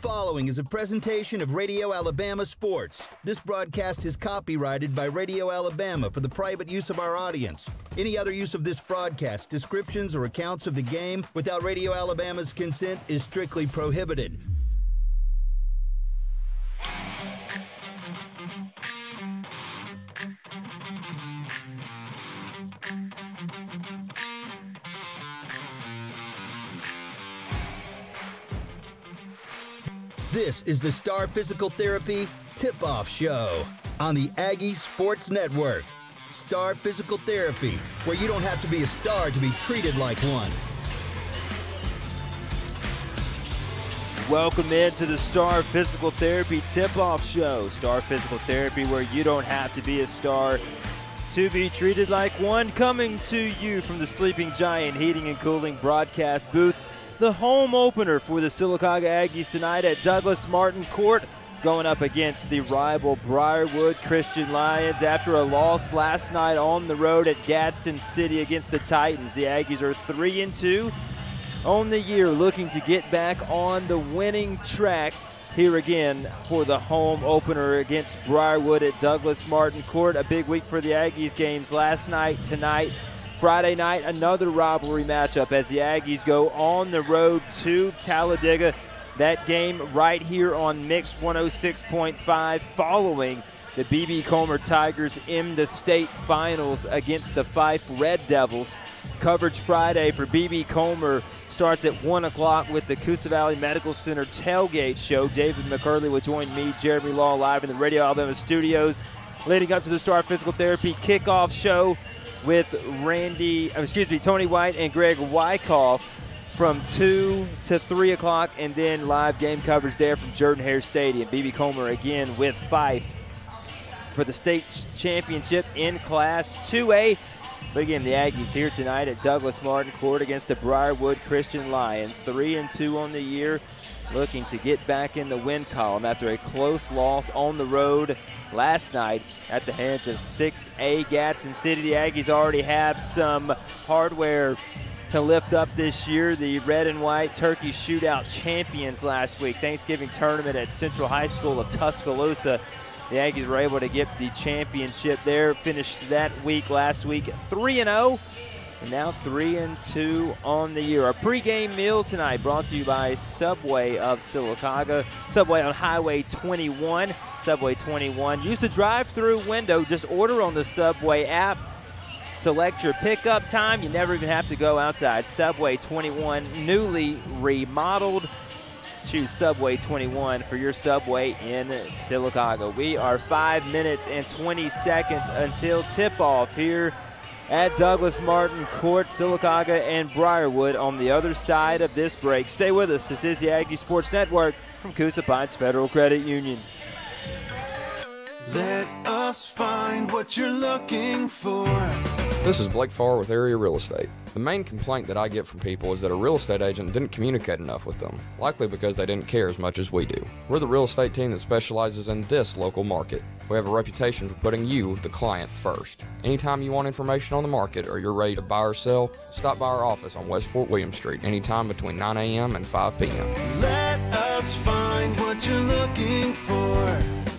following is a presentation of Radio Alabama Sports. This broadcast is copyrighted by Radio Alabama for the private use of our audience. Any other use of this broadcast, descriptions, or accounts of the game without Radio Alabama's consent is strictly prohibited. This is the Star Physical Therapy Tip Off Show on the Aggie Sports Network. Star Physical Therapy, where you don't have to be a star to be treated like one. Welcome into the Star Physical Therapy Tip Off Show. Star Physical Therapy, where you don't have to be a star to be treated like one. Coming to you from the Sleeping Giant Heating and Cooling broadcast booth the home opener for the Sylacauga Aggies tonight at Douglas Martin Court, going up against the rival Briarwood Christian Lions after a loss last night on the road at Gadsden City against the Titans. The Aggies are 3 and 2 on the year, looking to get back on the winning track here again for the home opener against Briarwood at Douglas Martin Court. A big week for the Aggies games last night, tonight, Friday night, another rivalry matchup as the Aggies go on the road to Talladega. That game right here on Mix 106.5 following the BB Comer Tigers in the state finals against the Fyffe Red Devils. Coverage Friday for BB Comer starts at 1 o'clock with the Coosa Valley Medical Center tailgate show. David McCurley will join me, Jeremy Law, live in the Radio Alabama studios. Leading up to the Star Physical Therapy kickoff show, with Randy, uh, excuse me, Tony White and Greg Wyckoff from 2 to 3 o'clock, and then live game coverage there from Jordan Hare Stadium. BB Comer again with Fyffe for the state championship in Class 2A. But again, the Aggies here tonight at Douglas Martin Court against the Briarwood Christian Lions. 3 and 2 on the year, looking to get back in the win column after a close loss on the road last night at the hands of 6A Gadsden City. The Aggies already have some hardware to lift up this year. The red and white turkey shootout champions last week, Thanksgiving tournament at Central High School of Tuscaloosa. The Aggies were able to get the championship there. Finished that week last week 3 0 and now three and two on the year. Our pregame meal tonight brought to you by Subway of Sylacauga. Subway on Highway 21. Subway 21. Use the drive-through window. Just order on the Subway app. Select your pickup time. You never even have to go outside. Subway 21, newly remodeled. Choose Subway 21 for your Subway in Sylacauga. We are five minutes and 20 seconds until tip-off here at Douglas Martin Court, Sylacauga, and Briarwood on the other side of this break. Stay with us. This is the Aggie Sports Network from Coosa Pines Federal Credit Union. Let us find what you're looking for. This is Blake Farr with Area Real Estate. The main complaint that I get from people is that a real estate agent didn't communicate enough with them, likely because they didn't care as much as we do. We're the real estate team that specializes in this local market. We have a reputation for putting you, the client, first. Anytime you want information on the market or you're ready to buy or sell, stop by our office on West Fort William Street anytime between 9 a.m. and 5 p.m. Let us find what you're looking for.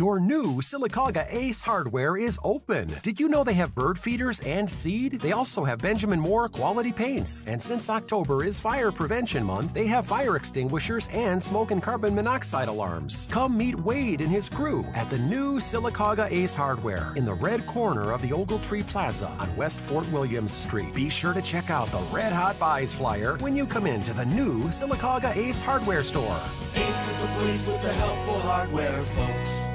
Your new Sylacauga Ace hardware is open. Did you know they have bird feeders and seed? They also have Benjamin Moore quality paints. And since October is Fire Prevention Month, they have fire extinguishers and smoke and carbon monoxide alarms. Come meet Wade and his crew at the new Sylacauga Ace hardware in the red corner of the Ogletree Plaza on West Fort Williams Street. Be sure to check out the Red Hot Buys flyer when you come into the new Sylacauga Ace hardware store. Ace is the place with the helpful hardware, folks.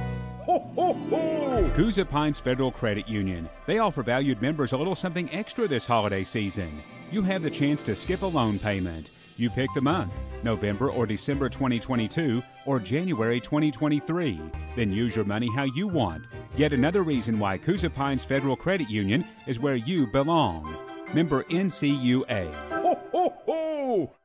Ho, ho, ho! Coosa Pines Federal Credit Union. They offer valued members a little something extra this holiday season. You have the chance to skip a loan payment. You pick the month, November or December 2022 or January 2023. Then use your money how you want. Yet another reason why Coosa Pines Federal Credit Union is where you belong. Member NCUA. Ho, ho, ho!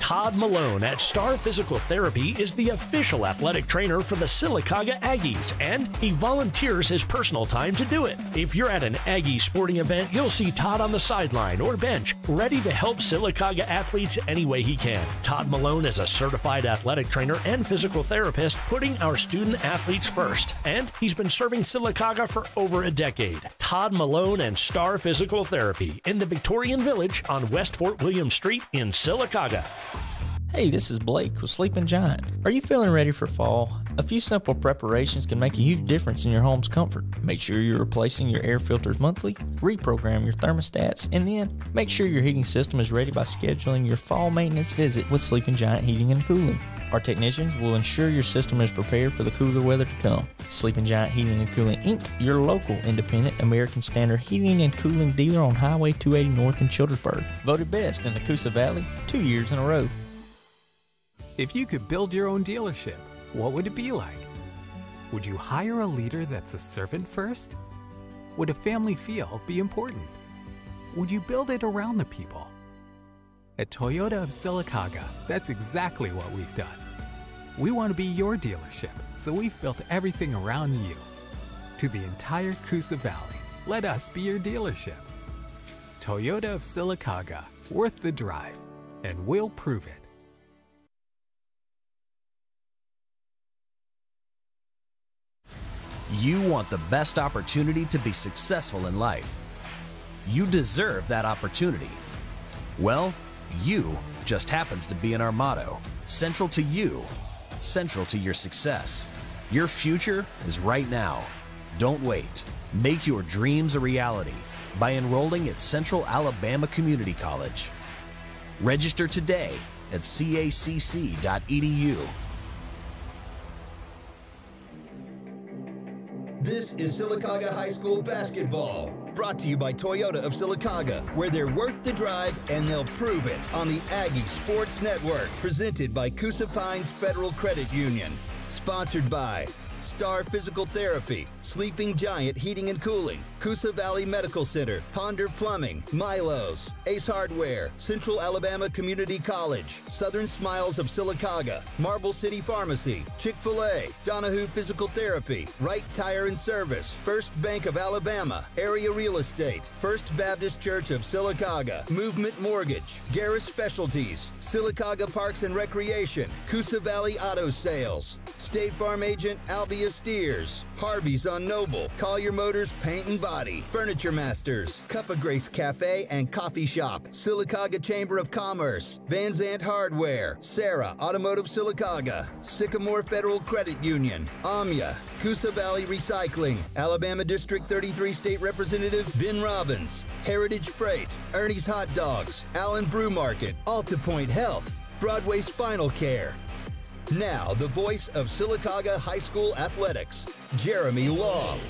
Todd Malone at Star Physical Therapy is the official athletic trainer for the Sylacauga Aggies, and he volunteers his personal time to do it. If you're at an Aggie sporting event, you'll see Todd on the sideline or bench, ready to help Sylacauga athletes any way he can. Todd Malone is a certified athletic trainer and physical therapist, putting our student athletes first, and he's been serving Sylacauga for over a decade. Todd Malone and Star Physical Therapy in the Victorian Village on West Fort William Street in Sylacauga. Bye. Hey, this is Blake with Sleeping Giant. Are you feeling ready for fall? A few simple preparations can make a huge difference in your home's comfort. Make sure you're replacing your air filters monthly, reprogram your thermostats, and then make sure your heating system is ready by scheduling your fall maintenance visit with Sleeping Giant Heating and Cooling. Our technicians will ensure your system is prepared for the cooler weather to come. Sleeping Giant Heating and Cooling Inc., your local independent American Standard heating and cooling dealer on Highway 280 North in Childersburg. Voted best in the Coosa Valley two years in a row. If you could build your own dealership, what would it be like? Would you hire a leader that's a servant first? Would a family feel be important? Would you build it around the people? At Toyota of Sylacauga, that's exactly what we've done. We want to be your dealership, so we've built everything around you. To the entire Coosa Valley, let us be your dealership. Toyota of Sylacauga, worth the drive, and we'll prove it. You want the best opportunity to be successful in life. You deserve that opportunity. Well, you just happens to be in our motto central to you, central to your success. Your future is right now. Don't wait. Make your dreams a reality by enrolling at Central Alabama Community College. Register today at cacc.edu. This is Sylacauga High School basketball. Brought to you by Toyota of Sylacauga, where they're worth the drive and they'll prove it on the Aggie Sports Network. Presented by Coosa Pines Federal Credit Union. Sponsored by Star Physical Therapy, Sleeping Giant Heating and Cooling, Coosa Valley Medical Center, Ponder Plumbing, Milo's, Ace Hardware, Central Alabama Community College, Southern Smiles of Sylacauga, Marble City Pharmacy, Chick fil A, Donahue Physical Therapy, Wright Tire and Service, First Bank of Alabama, Area Real Estate, First Baptist Church of Sylacauga, Movement Mortgage, Garris Specialties, Sylacauga Parks and Recreation, Coosa Valley Auto Sales, State Farm Agent Harvey's on Noble, Collier Motors Paint and Body, Furniture Masters, Cup of Grace Cafe and Coffee Shop, Sylacauga Chamber of Commerce, Van Zant Hardware, Sarah Automotive Sylacauga, Sycamore Federal Credit Union, Amya, Coosa Valley Recycling, Alabama District 33 State Representative Ben Robbins, Heritage Freight, Ernie's Hot Dogs, Allen Brew Market, Alta Point Health, Broadway Spinal Care. Now, the voice of Sylacauga High School Athletics, Jeremy Long.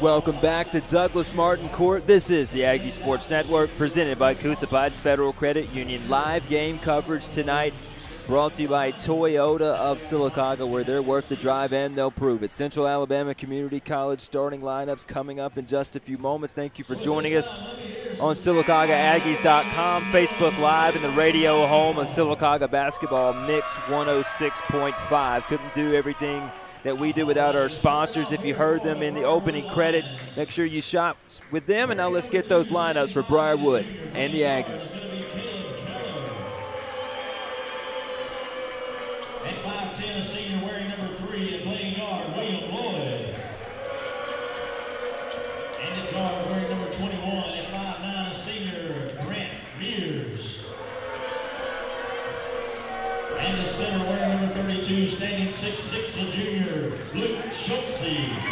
Welcome back to Douglas Martin Court. This is the Aggie Sports Network presented by Coosa Federal Credit Union. Live game coverage tonight brought to you by Toyota of Sylacauga, where they're worth the drive and they'll prove it. Central Alabama Community College starting lineups coming up in just a few moments. Thank you for joining us on SylacaugaAggies.com, Facebook Live, and the radio home of Sylacauga Basketball Mix 106.5. Couldn't do everything that we do without our sponsors. If you heard them in the opening credits, make sure you shop with them. And now let's get those lineups for Briarwood and the Aggies. At 5'10", a senior wearing number three and playing guard, William Lloyd. And at guard wearing number 21 at 5'9", a senior, Grant Mears. And the center wearing number 32, standing 6'6", a junior, Luke Schultze.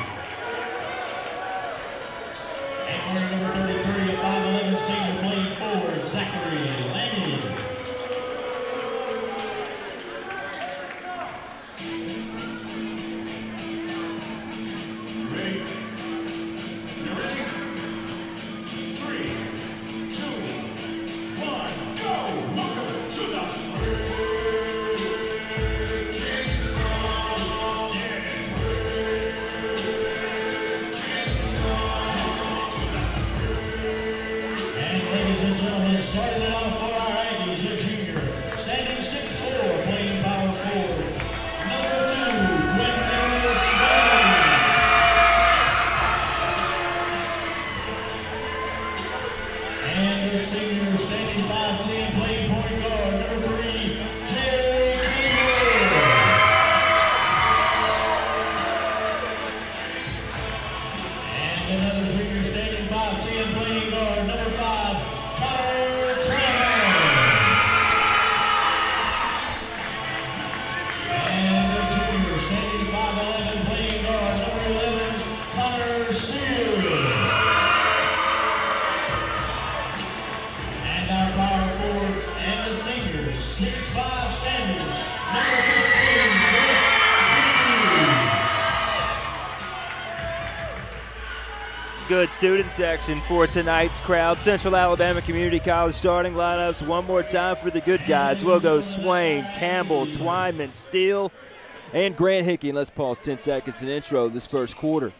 Student section for tonight's crowd. Central Alabama Community College starting lineups one more time for the good guys. We'll go Swain, Campbell, Twyman, Steele, and Grant Hickey. And let's pause 10 seconds and intro this first quarter.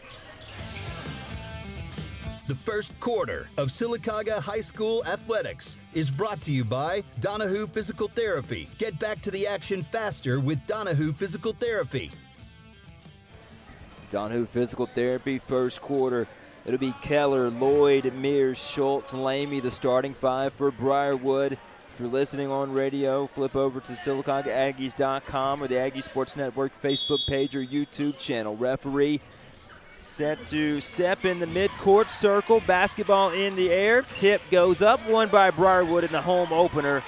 The first quarter of Sylacauga High School athletics is brought to you by Donahue Physical Therapy. Get back to the action faster with Donahue Physical Therapy. Donahue Physical Therapy, first quarter. It'll be Keller, Lloyd, Mears, Schultz, Lamy, the starting five for Briarwood. If you're listening on radio, flip over to SylacaugaAggies.com or the Aggie Sports Network Facebook page or YouTube channel. Referee set to step in the midcourt circle. Basketball in the air. Tip goes up. One by Briarwood in the home opener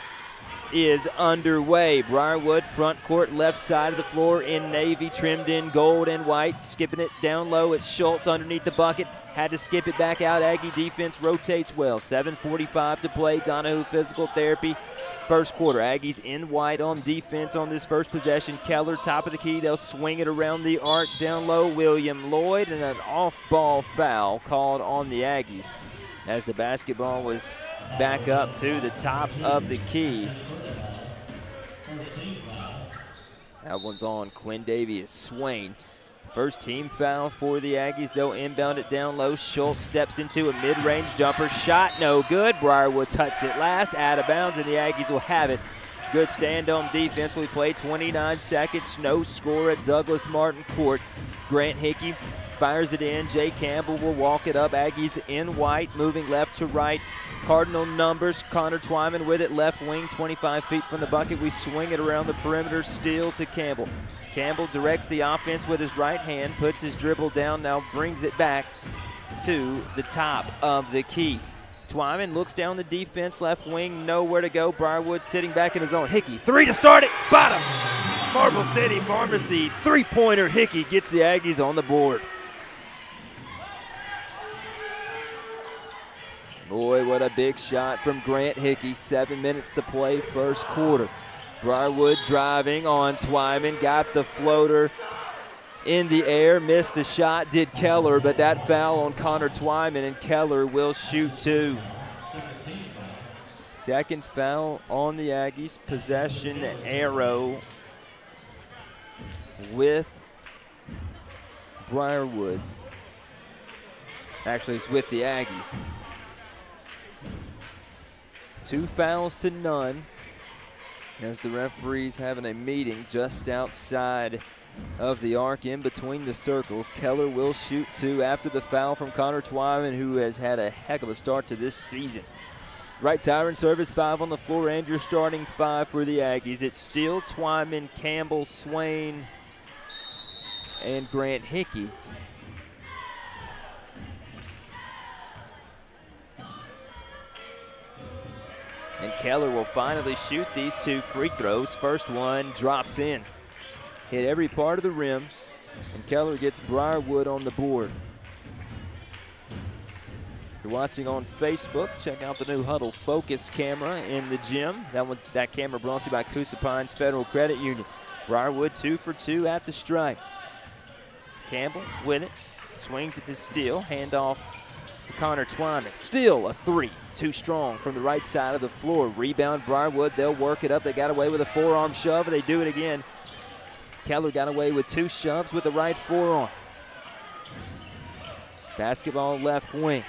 is underway. Briarwood front court, left side of the floor in navy, trimmed in gold and white. Skipping it down low. It's Schultz underneath the bucket. Had to skip it back out. Aggie defense rotates well. 7:45 to play. Donahue physical therapy. First quarter, Aggies in white on defense on this first possession. Keller, top of the key. They'll swing it around the arc down low. William Lloyd and an off ball foul called on the Aggies as the basketball was back up to the top of the key. That one's on Quindavius Swain. First team foul for the Aggies. They'll inbound it down low. Schultz steps into a mid range jumper. Shot no good. Briarwood touched it last, out of bounds, and the Aggies will have it. Good stand on defense. We play 29 seconds. No score at Douglas Martin Court. Grant Hickey fires it in. Jay Campbell will walk it up. Aggies in white, moving left to right. Cardinal numbers. Connor Twyman with it, left wing, 25 feet from the bucket. We swing it around the perimeter, Steele to Campbell. Campbell directs the offense with his right hand, puts his dribble down, now brings it back to the top of the key. Twyman looks down the defense, left wing, nowhere to go. Briarwood sitting back in his own. Hickey, three to start it, bottom. Marble City Pharmacy, three pointer. Hickey gets the Aggies on the board. Boy, what a big shot from Grant Hickey. Seven minutes to play, first quarter. Briarwood driving on Twyman, got the floater in the air, missed the shot, did Keller, but that foul on Connor Twyman, and Keller will shoot two. Second foul on the Aggies, possession arrow with Briarwood. Actually, it's with the Aggies. Two fouls to none as the referees having a meeting just outside of the arc in between the circles. Keller will shoot two after the foul from Connor Twyman, who has had a heck of a start to this season. Wright Tire and service five on the floor, and your starting five for the Aggies. It's Steele, Twyman, Campbell, Swain, and Grant Hickey. And Keller will finally shoot these two free throws. First one drops in. Hit every part of the rim. And Keller gets Briarwood on the board. If you're watching on Facebook, check out the new Huddle Focus camera in the gym. That one's that camera brought to you by Coosa Pines Federal Credit Union. Briarwood two for two at the stripe. Campbell with it. Swings it to Steele. Handoff to Connor Twyman. Still a three. Too strong from the right side of the floor. Rebound Briarwood. They'll work it up. They got away with a forearm shove, and they do it again. Keller got away with two shoves with the right forearm. Basketball left wing.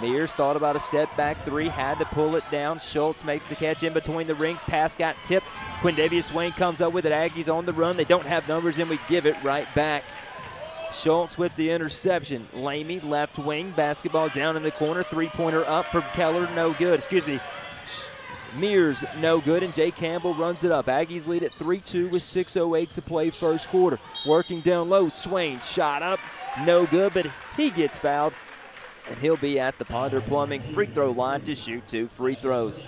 Mears thought about a step back three, had to pull it down. Schultz makes the catch in between the rings. Pass got tipped. Quindavius Swain comes up with it. Aggies on the run. They don't have numbers, and we give it right back. Schultz with the interception. Lamy, left wing, basketball down in the corner. Three pointer up for Keller, no good. Excuse me. Mears, no good, and Jay Campbell runs it up. Aggies lead at 3 2 with 6.08 to play first quarter. Working down low, Swain shot up, no good, but he gets fouled, and he'll be at the Ponder Plumbing free throw line to shoot two free throws.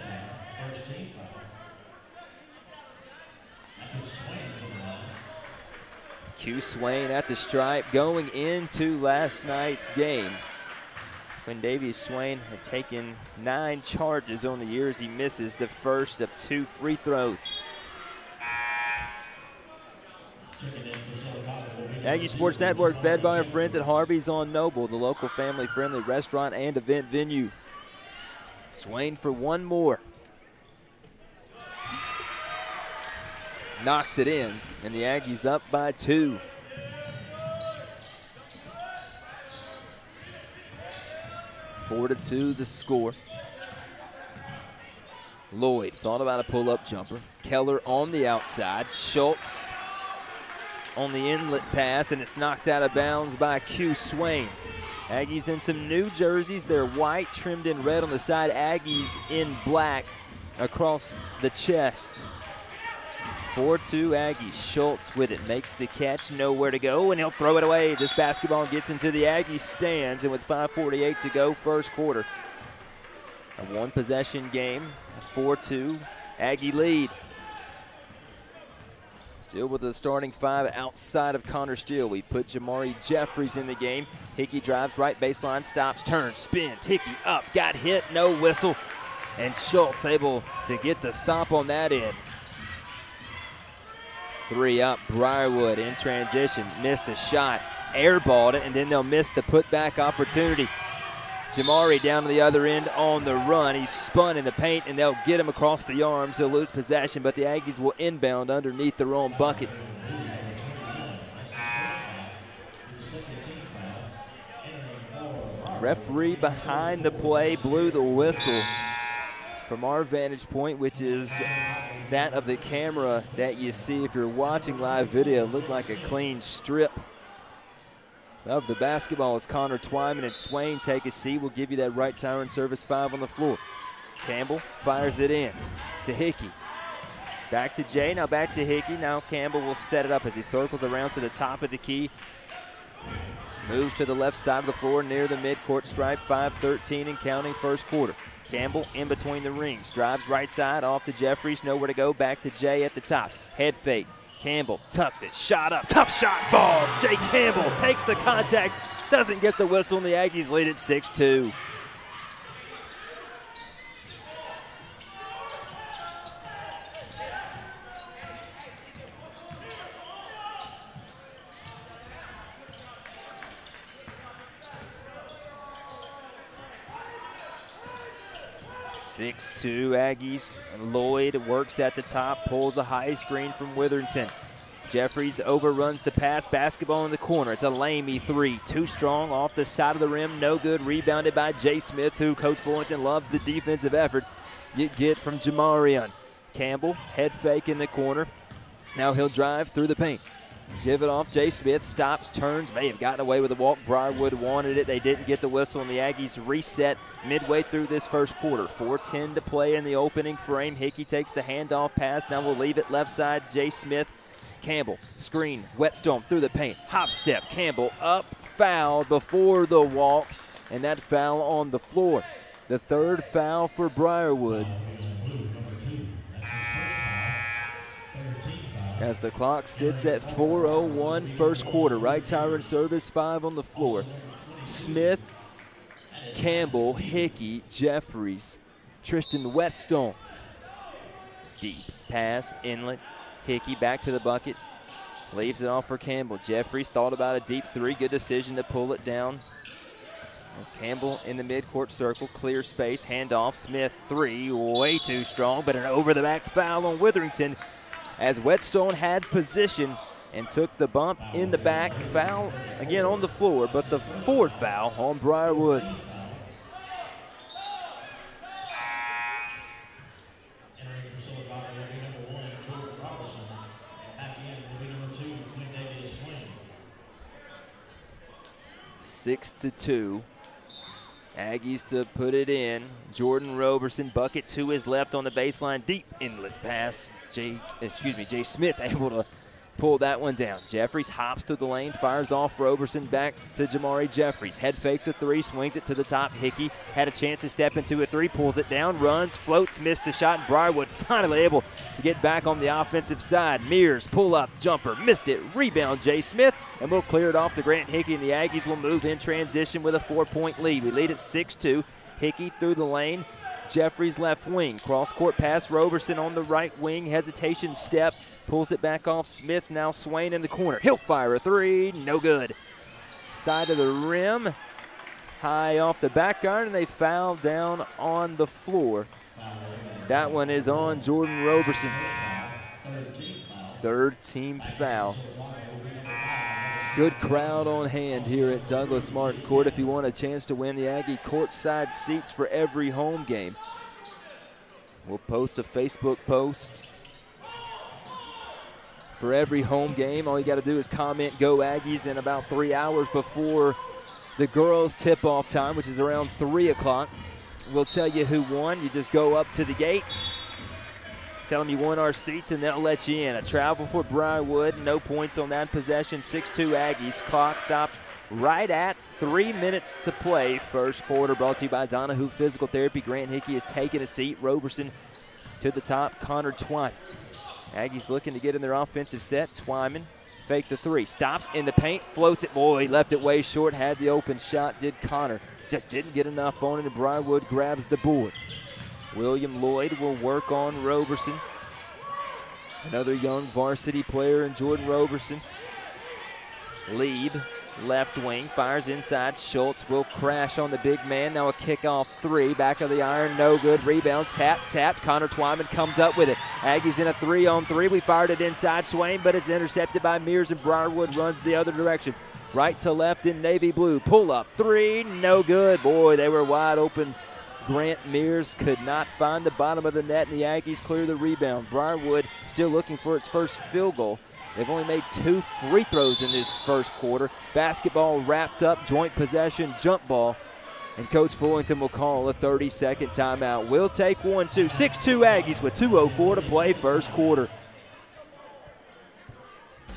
Q Swain at the stripe going into last night's game. Quindavius Swain had taken nine charges on the year as he misses the first of two free throws. Aggie Sports Network, fed by our friends at Harvey's on Noble, the local family friendly restaurant and event venue. Swain for one more. Knocks it in, and the Aggies up by two. Four to two, the score. Lloyd thought about a pull up jumper. Keller on the outside. Schultz on the inlet pass, and it's knocked out of bounds by Q Swain. Aggies in some new jerseys. They're white, trimmed in red on the side. Aggies in black across the chest. 4 2 Aggies. Schultz with it. Makes the catch. Nowhere to go, and he'll throw it away. This basketball gets into the Aggies stands, and with 5.48 to go, first quarter. A one possession game. 4 2. Aggie lead. Still with the starting five outside of Connor Steele. We put Jamari Jeffries in the game. Hickey drives right baseline, stops, turns, spins. Hickey up, got hit, no whistle. And Schultz able to get the stop on that end. Three up, Briarwood in transition, missed a shot, airballed it, and then they'll miss the putback opportunity. Jamari down to the other end on the run. He's spun in the paint, and they'll get him across the arms. He'll lose possession, but the Aggies will inbound underneath their own bucket. Referee behind the play blew the whistle from our vantage point, which is that of the camera that you see if you're watching live video. Looked like a clean strip of the basketball as Connor Twyman and Swain take a seat. We'll give you that Wright Tire and service five on the floor. Campbell fires it in to Hickey. Back to Jay, now back to Hickey. Now Campbell will set it up as he circles around to the top of the key. Moves to the left side of the floor near the midcourt stripe. 5-13 and counting first quarter. Campbell in between the rings. Drives right side off to Jeffries. Nowhere to go. Back to Jay at the top. Head fake. Campbell tucks it. Shot up. Tough shot falls. Jay Campbell takes the contact. Doesn't get the whistle, and the Aggies lead at 6 2. Six two Aggies. Lloyd works at the top, pulls a high screen from Witherington. Jeffries overruns the pass, basketball in the corner. It's a Lamy three, too strong off the side of the rim, no good. Rebounded by Jay Smith, who Coach Fullington loves the defensive effort you get from Jamarion. Campbell, head fake in the corner. Now he'll drive through the paint. Give it off. Jay Smith stops, turns, may have gotten away with a walk. Briarwood wanted it. They didn't get the whistle, and the Aggies reset midway through this first quarter. 4.10 to play in the opening frame. Hickey takes the handoff pass. Now we'll leave it left side. Jay Smith. Campbell, screen, Whetstone through the paint. Hop step. Campbell up, foul before the walk, and that foul on the floor. The third foul for Briarwood. As the clock sits at 4.01 first quarter. Right and service, five on the floor. Smith, Campbell, Hickey, Jeffries, Tristan Whetstone. Deep pass, inlet. Hickey back to the bucket. Leaves it off for Campbell. Jeffries thought about a deep three. Good decision to pull it down. As Campbell in the midcourt circle, clear space, handoff. Smith three, way too strong, but an over the back foul on Witherington as Whetstone had position and took the bump in the back. Foul again on the floor, but the fourth foul on Briarwood. Six to two. Aggies to put it in. Jordan Roberson, bucket to his left on the baseline, deep inlet pass. Jay, excuse me, Jay Smith able to pull that one down. Jeffries hops to the lane, fires off Roberson back to Jamari Jeffries. Head fakes a three, swings it to the top. Hickey had a chance to step into a three, pulls it down, runs, floats, missed the shot. And Briarwood finally able to get back on the offensive side. Mears, pull up, jumper, missed it. Rebound, Jay Smith, and we'll clear it off to Grant Hickey, and the Aggies will move in transition with a four point lead. We lead at 6 2. Hickey through the lane. Jeffries left wing. Cross court pass. Roberson on the right wing. Hesitation step. Pulls it back off Smith. Now Swain in the corner. He'll fire a three. No good. Side of the rim. High off the back iron, and they foul down on the floor. That one is on Jordan Roberson. Third team foul. Good crowd on hand here at Douglas Martin Court if you want a chance to win the Aggie courtside seats for every home game. We'll post a Facebook post for every home game. All you got to do is comment Go Aggies in about three hours before the girls' tip off time, which is around 3 o'clock. We'll tell you who won. You just go up to the gate, Tell them you won our seats and they'll let you in. A travel for Briarwood. No points on that possession. 6-2 Aggies. Clock stopped right at three minutes to play. First quarter brought to you by Donahue Physical Therapy. Grant Hickey has taken a seat. Roberson to the top. Connor Twine. Aggies looking to get in their offensive set. Twyman fake the three. Stops in the paint. Floats it. Boy, he left it way short. Had the open shot. Did Connor. Just didn't get enough on it. And Briarwood grabs the board. William Lloyd will work on Roberson. Another young varsity player in Jordan Roberson. Lieb, left wing, fires inside. Schultz will crash on the big man. Now a kickoff three. Back of the iron, no good. Rebound, tap, tapped. Connor Twyman comes up with it. Aggies in a three on three. We fired it inside Swain, but it's intercepted by Mears and Briarwood runs the other direction. Right to left in navy blue. Pull up three, no good. Boy, they were wide open Grant Mears could not find the bottom of the net, and the Aggies clear the rebound. Briarwood still looking for its first field goal. They've only made two free throws in this first quarter. Basketball wrapped up, joint possession, jump ball. And Coach Fullington will call a 30 second timeout. We'll take one, two. 6 2 Aggies with 2.04 to play first quarter.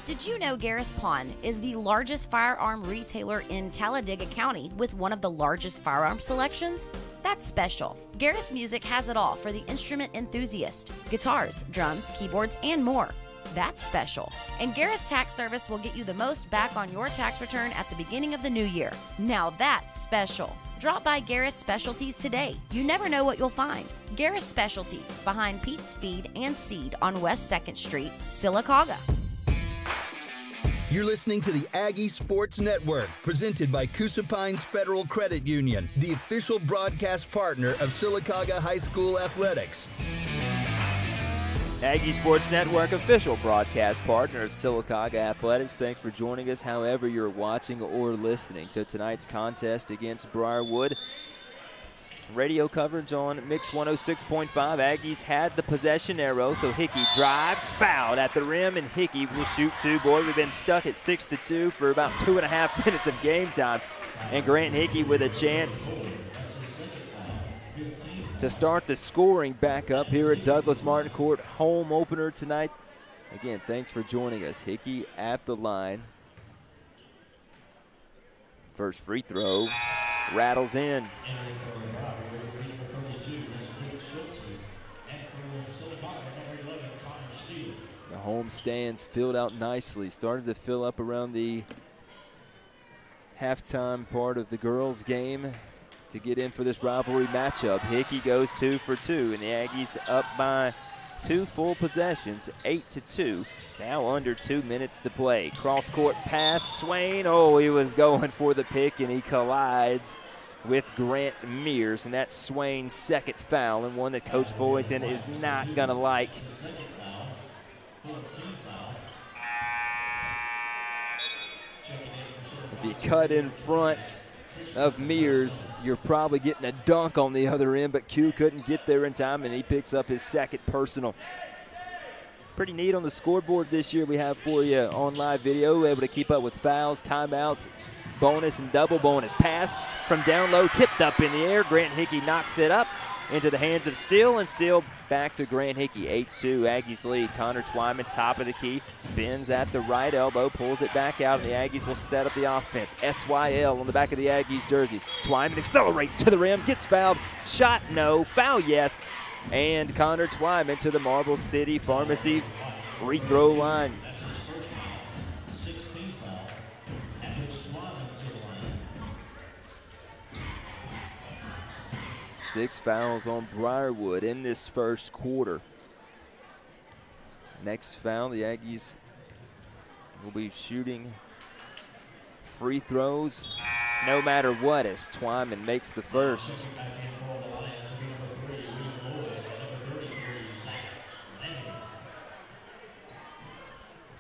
Did you know Garris Pawn is the largest firearm retailer in Talladega County with one of the largest firearm selections? That's special. Garris Music has it all for the instrument enthusiast guitars, drums, keyboards, and more. That's special. And Garris Tax Service will get you the most back on your tax return at the beginning of the new year. Now that's special. Drop by Garris Specialties today. You never know what you'll find. Garris Specialties behind Pete's Feed and Seed on West 2nd Street, Sylacauga. You're listening to the Aggie Sports Network, presented by Coosa Pines Federal Credit Union, the official broadcast partner of Sylacauga High School Athletics. Aggie Sports Network, official broadcast partner of Sylacauga Athletics. Thanks for joining us, however, you're watching or listening to tonight's contest against Briarwood. Radio coverage on Mix 106.5. Aggies had the possession arrow, so Hickey drives, fouled at the rim, and Hickey will shoot two. Boy, we've been stuck at six to two for about two and a half minutes of game time, and Grant Hickey with a chance to start the scoring back up here at Douglas Martin Court home opener tonight. Again, thanks for joining us. Hickey at the line. First free throw rattles in. The home stands filled out nicely. Started to fill up around the halftime part of the girls' game to get in for this rivalry matchup. Hickey goes two for two, and the Aggies up by two full possessions, eight to two. Now under two minutes to play. Cross court pass, Swain. Oh, he was going for the pick, and he collides with Grant Mears, and that's Swain's second foul, and one that Coach Fullington is not gonna like. If you cut in front of Mears, you're probably getting a dunk on the other end, but Q couldn't get there in time, and he picks up his second personal. Pretty neat on the scoreboard this year we have for you on live video, able to keep up with fouls, timeouts, bonus, and double bonus. Pass from down low, tipped up in the air. Grant Hickey knocks it up into the hands of Steele, and Steele back to Grant Hickey. 8 2, Aggies lead. Connor Twyman, top of the key, spins at the right elbow, pulls it back out, and the Aggies will set up the offense. SYL on the back of the Aggies jersey. Twyman accelerates to the rim, gets fouled. Shot no, foul yes. And Connor Twyman to the Marble City Pharmacy free throw line. Six fouls on Briarwood in this first quarter. Next foul, the Aggies will be shooting free throws no matter what as Twyman makes the first.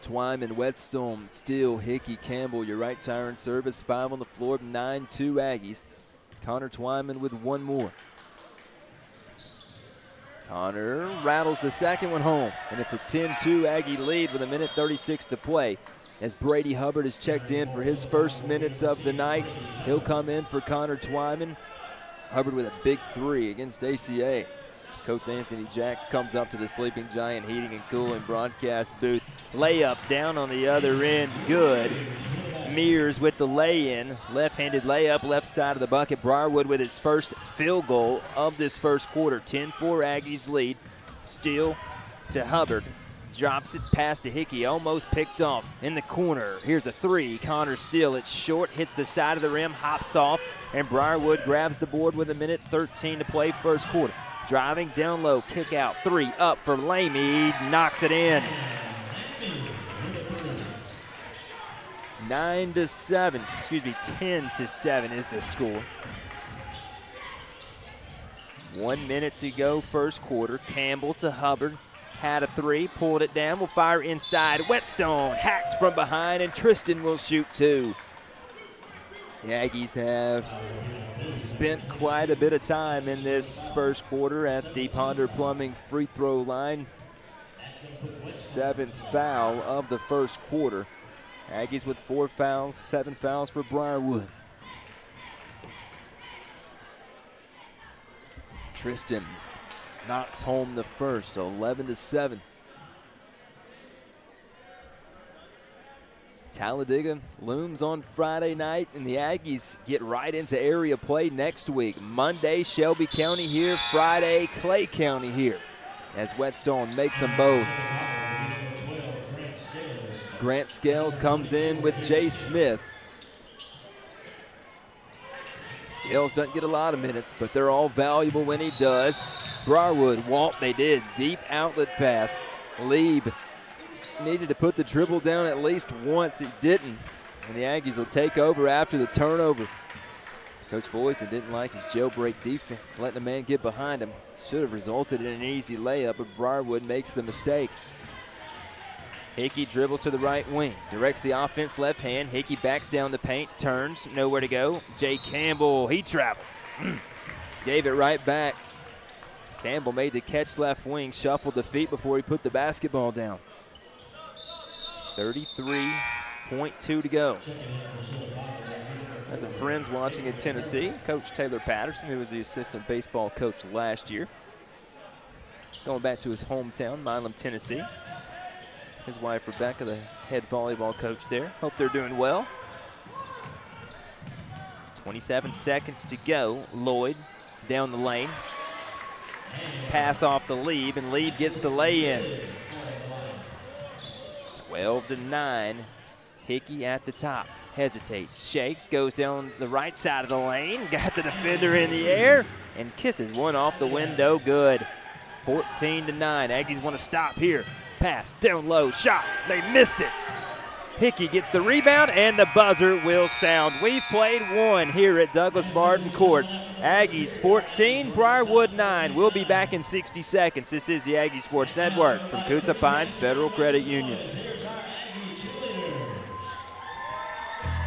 Twyman, Whetstone, Steele, Hickey, Campbell, your Wright Tire and service. Five on the floor, 9 2 Aggies. Connor Twyman with one more. Connor rattles the second one home, and it's a 10 2 Aggie lead with a minute 36 to play. As Brady Hubbard is checked in for his first minutes of the night, he'll come in for Connor Twyman. Hubbard with a big three against ACA. Coach Anthony Jacks comes up to the Sleeping Giant Heating and Cooling broadcast booth. Layup down on the other end, good. Mears with the lay-in, left-handed layup, left side of the bucket. Briarwood with his first field goal of this first quarter. 10-4 Aggies lead. Steele to Hubbard. Drops it past to Hickey, almost picked off in the corner. Here's a three. Connor Steele, it's short, hits the side of the rim, hops off, and Briarwood grabs the board with a minute 13 to play first quarter. Driving down low, kick out, three up for Lamy, knocks it in. Nine to seven, excuse me, 10 to seven is the score. One minute to go, first quarter. Campbell to Hubbard. Had a three, pulled it down, will fire inside. Whetstone hacked from behind, and Tristan will shoot two. The Aggies have spent quite a bit of time in this first quarter at the Ponder Plumbing free throw line. Seventh foul of the first quarter. Aggies with four fouls, seven fouls for Briarwood. Tristan knocks home the first, 11 to 7. Talladega looms on Friday night, and the Aggies get right into area play next week. Monday, Shelby County here. Friday, Clay County here. As Whetstone makes them both. Grant Scales comes in with Jay Smith. Scales doesn't get a lot of minutes, but they're all valuable when he does. Briarwood, Walt, they did. Deep outlet pass. Lieb needed to put the dribble down at least once. He didn't. And the Aggies will take over after the turnover. Coach Fullington didn't like his jailbreak defense, letting a man get behind him. Should have resulted in an easy layup, but Briarwood makes the mistake. Hickey dribbles to the right wing, directs the offense left hand. Hickey backs down the paint, turns, nowhere to go. Jay Campbell, he traveled. Mm. Gave it right back. Campbell made the catch left wing, shuffled the feet before he put the basketball down. 33.2 to go. As a friends watching in Tennessee, Coach Taylor Patterson, who was the assistant baseball coach last year, going back to his hometown, Milan, Tennessee. His wife Rebecca, the head volleyball coach there. Hope they're doing well. 27 seconds to go. Lloyd down the lane. Pass off the lead, and lead gets the lay in. 12 to 9. Hickey at the top. Hesitates, shakes, goes down the right side of the lane, got the defender in the air, and kisses one off the window. Good. 14 to 9. Aggies want to stop here. Pass down low, shot. They missed it. Hickey gets the rebound, and the buzzer will sound. We've played one here at Douglas Martin Court. Aggies 14, Briarwood 9. We'll be back in 60 seconds. This is the Aggie Sports Network from Coosa Pines Federal Credit Union.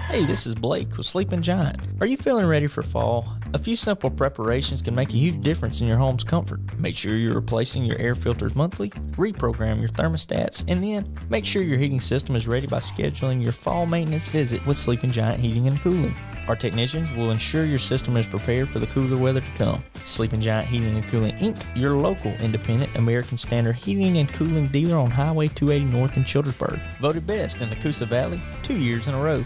Hey, this is Blake with Sleeping Giant. Are you feeling ready for fall? A few simple preparations can make a huge difference in your home's comfort. Make sure you're replacing your air filters monthly, reprogram your thermostats, and then make sure your heating system is ready by scheduling your fall maintenance visit with Sleeping Giant Heating and Cooling. Our technicians will ensure your system is prepared for the cooler weather to come. Sleeping Giant Heating and Cooling Inc., your local independent American Standard heating and cooling dealer on Highway 280 North in Childersburg. Voted best in the Coosa Valley two years in a row.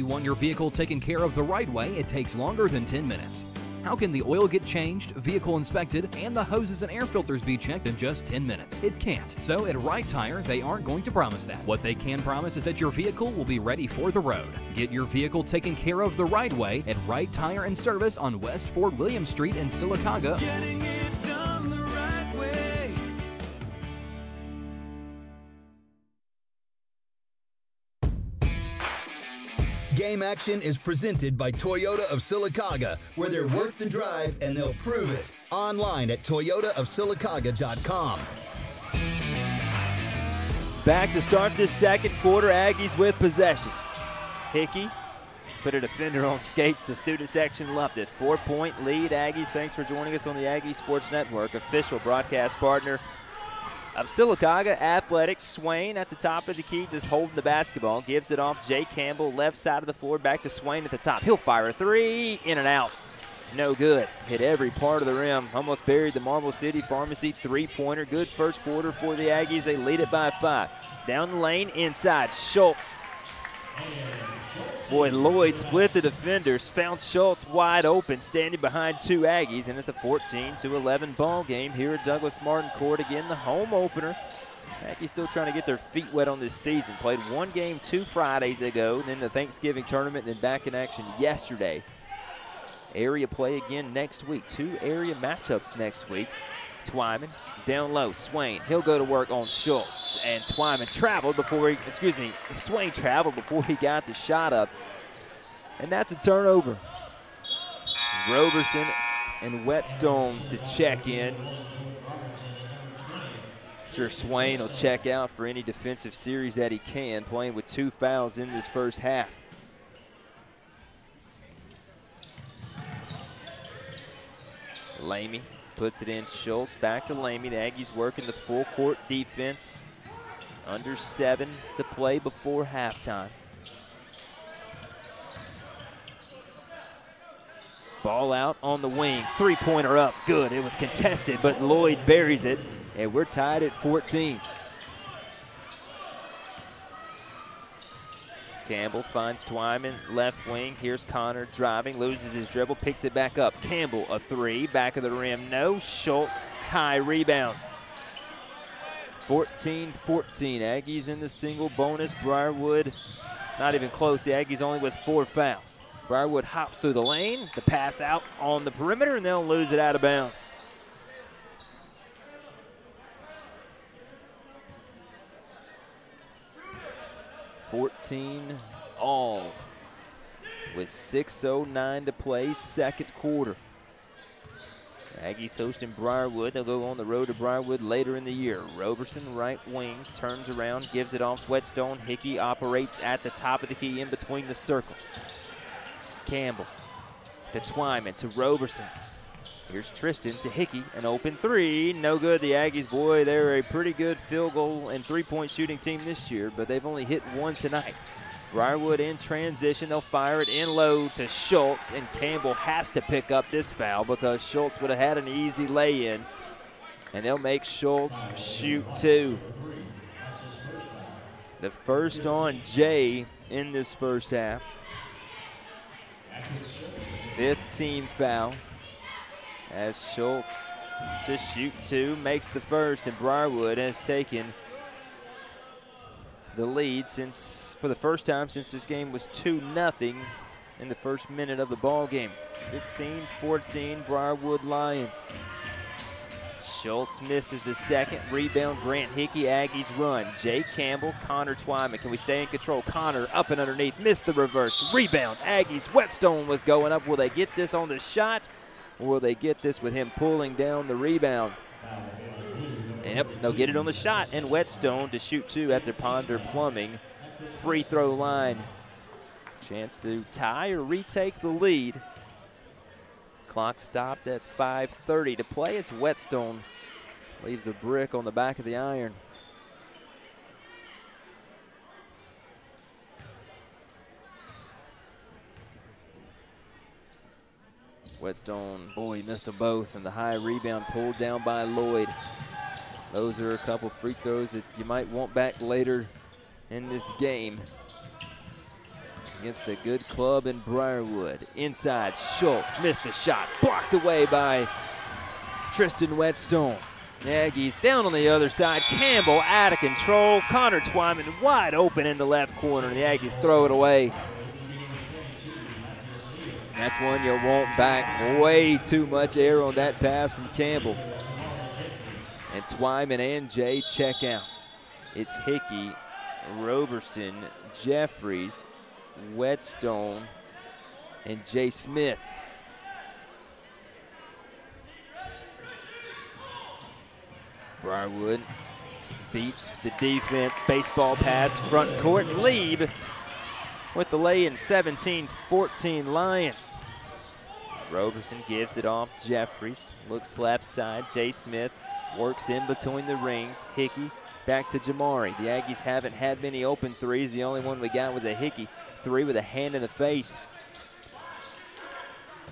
You want your vehicle taken care of the right way, it takes longer than 10 minutes. How can the oil get changed, vehicle inspected, and the hoses and air filters be checked in just 10 minutes? It can't. So at Wright Tire, they aren't going to promise that. What they can promise is that your vehicle will be ready for the road. Get your vehicle taken care of the right way at Wright Tire and Service on West Fort William Street in Sylacauga. Game Action is presented by Toyota of Sylacauga, where they're worth the drive and they'll prove it. Online at toyotaofsylacauga.com. Back to start this second quarter, Aggies with possession. Hickey put a defender on skates. The student section loved it. Four point lead, Aggies. Thanks for joining us on the Aggie Sports Network, official broadcast partner of Sylacauga Athletics. Swain at the top of the key, just holding the basketball. Gives it off. Jay Campbell, left side of the floor, back to Swain at the top. He'll fire a three, in and out. No good. Hit every part of the rim. Almost buried the Marble City Pharmacy three pointer. Good first quarter for the Aggies. They lead it by five. Down the lane, inside. Schultz. Boy, Lloyd split the defenders, found Schultz wide open, standing behind two Aggies, and it's a 14 to 11 ball game here at Douglas Martin Court. Again, the home opener. Aggies still trying to get their feet wet on this season. Played one game two Fridays ago, then the Thanksgiving tournament, and then back in action yesterday. Area play again next week. Two area matchups next week. Twyman down low. Swain. He'll go to work on Schultz. And Twyman traveled before he, excuse me, Swain traveled before he got the shot up. And that's a turnover. Roberson and Whetstone to check in. Sure, Swain will check out for any defensive series that he can, playing with two fouls in this first half. Lamy puts it in. Schultz back to Lamy. The Aggies working the full court defense. Under seven to play before halftime. Ball out on the wing. Three pointer up. Good. It was contested, but Lloyd buries it. And we're tied at 14. Campbell finds Twyman left wing. Here's Connor driving, loses his dribble, picks it back up. Campbell a three, back of the rim, no. Schultz high rebound. 14 14. Aggies in the single bonus. Briarwood not even close. The Aggies only with four fouls. Briarwood hops through the lane, the pass out on the perimeter, and they'll lose it out of bounds. Fourteen all with 6.09 to play, second quarter. Aggies hosting Briarwood. They'll go on the road to Briarwood later in the year. Roberson, right wing, turns around, gives it off Whetstone. Hickey operates at the top of the key in between the circles. Campbell to Twyman to Roberson. Here's Tristan to Hickey, an open three. No good. The Aggies, boy, they're a pretty good field goal and three point shooting team this year, but they've only hit one tonight. Briarwood in transition. They'll fire it in low to Schultz, and Campbell has to pick up this foul because Schultz would have had an easy lay in. And they'll make Schultz shoot two. The first on Jay in this first half. 15 foul as Schultz to shoot two makes the first, and Briarwood has taken the lead since for the first time since this game was 2 nothing in the first minute of the ball game. 15-14 Briarwood Lions. Schultz misses the second rebound. Grant Hickey Aggies run. Jake Campbell, Connor Twyman. Can we stay in control? Connor up and underneath. Missed the reverse. Rebound. Aggies. Whetstone was going up. Will they get this on the shot? Will they get this with him pulling down the rebound? Yep, they'll get it on the shot. And Whetstone to shoot two at their Ponder Plumbing free throw line. Chance to tie or retake the lead. Clock stopped at 5.30 to play as Whetstone leaves a brick on the back of the iron. Whetstone, boy, he missed them both, and the high rebound pulled down by Lloyd. Those are a couple free throws that you might want back later in this game. against a good club in Briarwood. Inside, Schultz missed the shot, blocked away by Tristan Whetstone. Aggies down on the other side. Campbell out of control. Connor Twyman wide open in the left corner. The Aggies throw it away. That's one you want back. Way too much air on that pass from Campbell. And Twyman and Jay check out. It's Hickey, Roberson, Jeffries, Whetstone, and Jay Smith. Briarwood beats the defense. Baseball pass, front court, lead with the lay in 17 14 Lions. Roberson gives it off. Jeffries looks left side. Jay Smith works in between the rings. Hickey back to Jamari. The Aggies haven't had many open threes. The only one we got was a Hickey three with a hand in the face.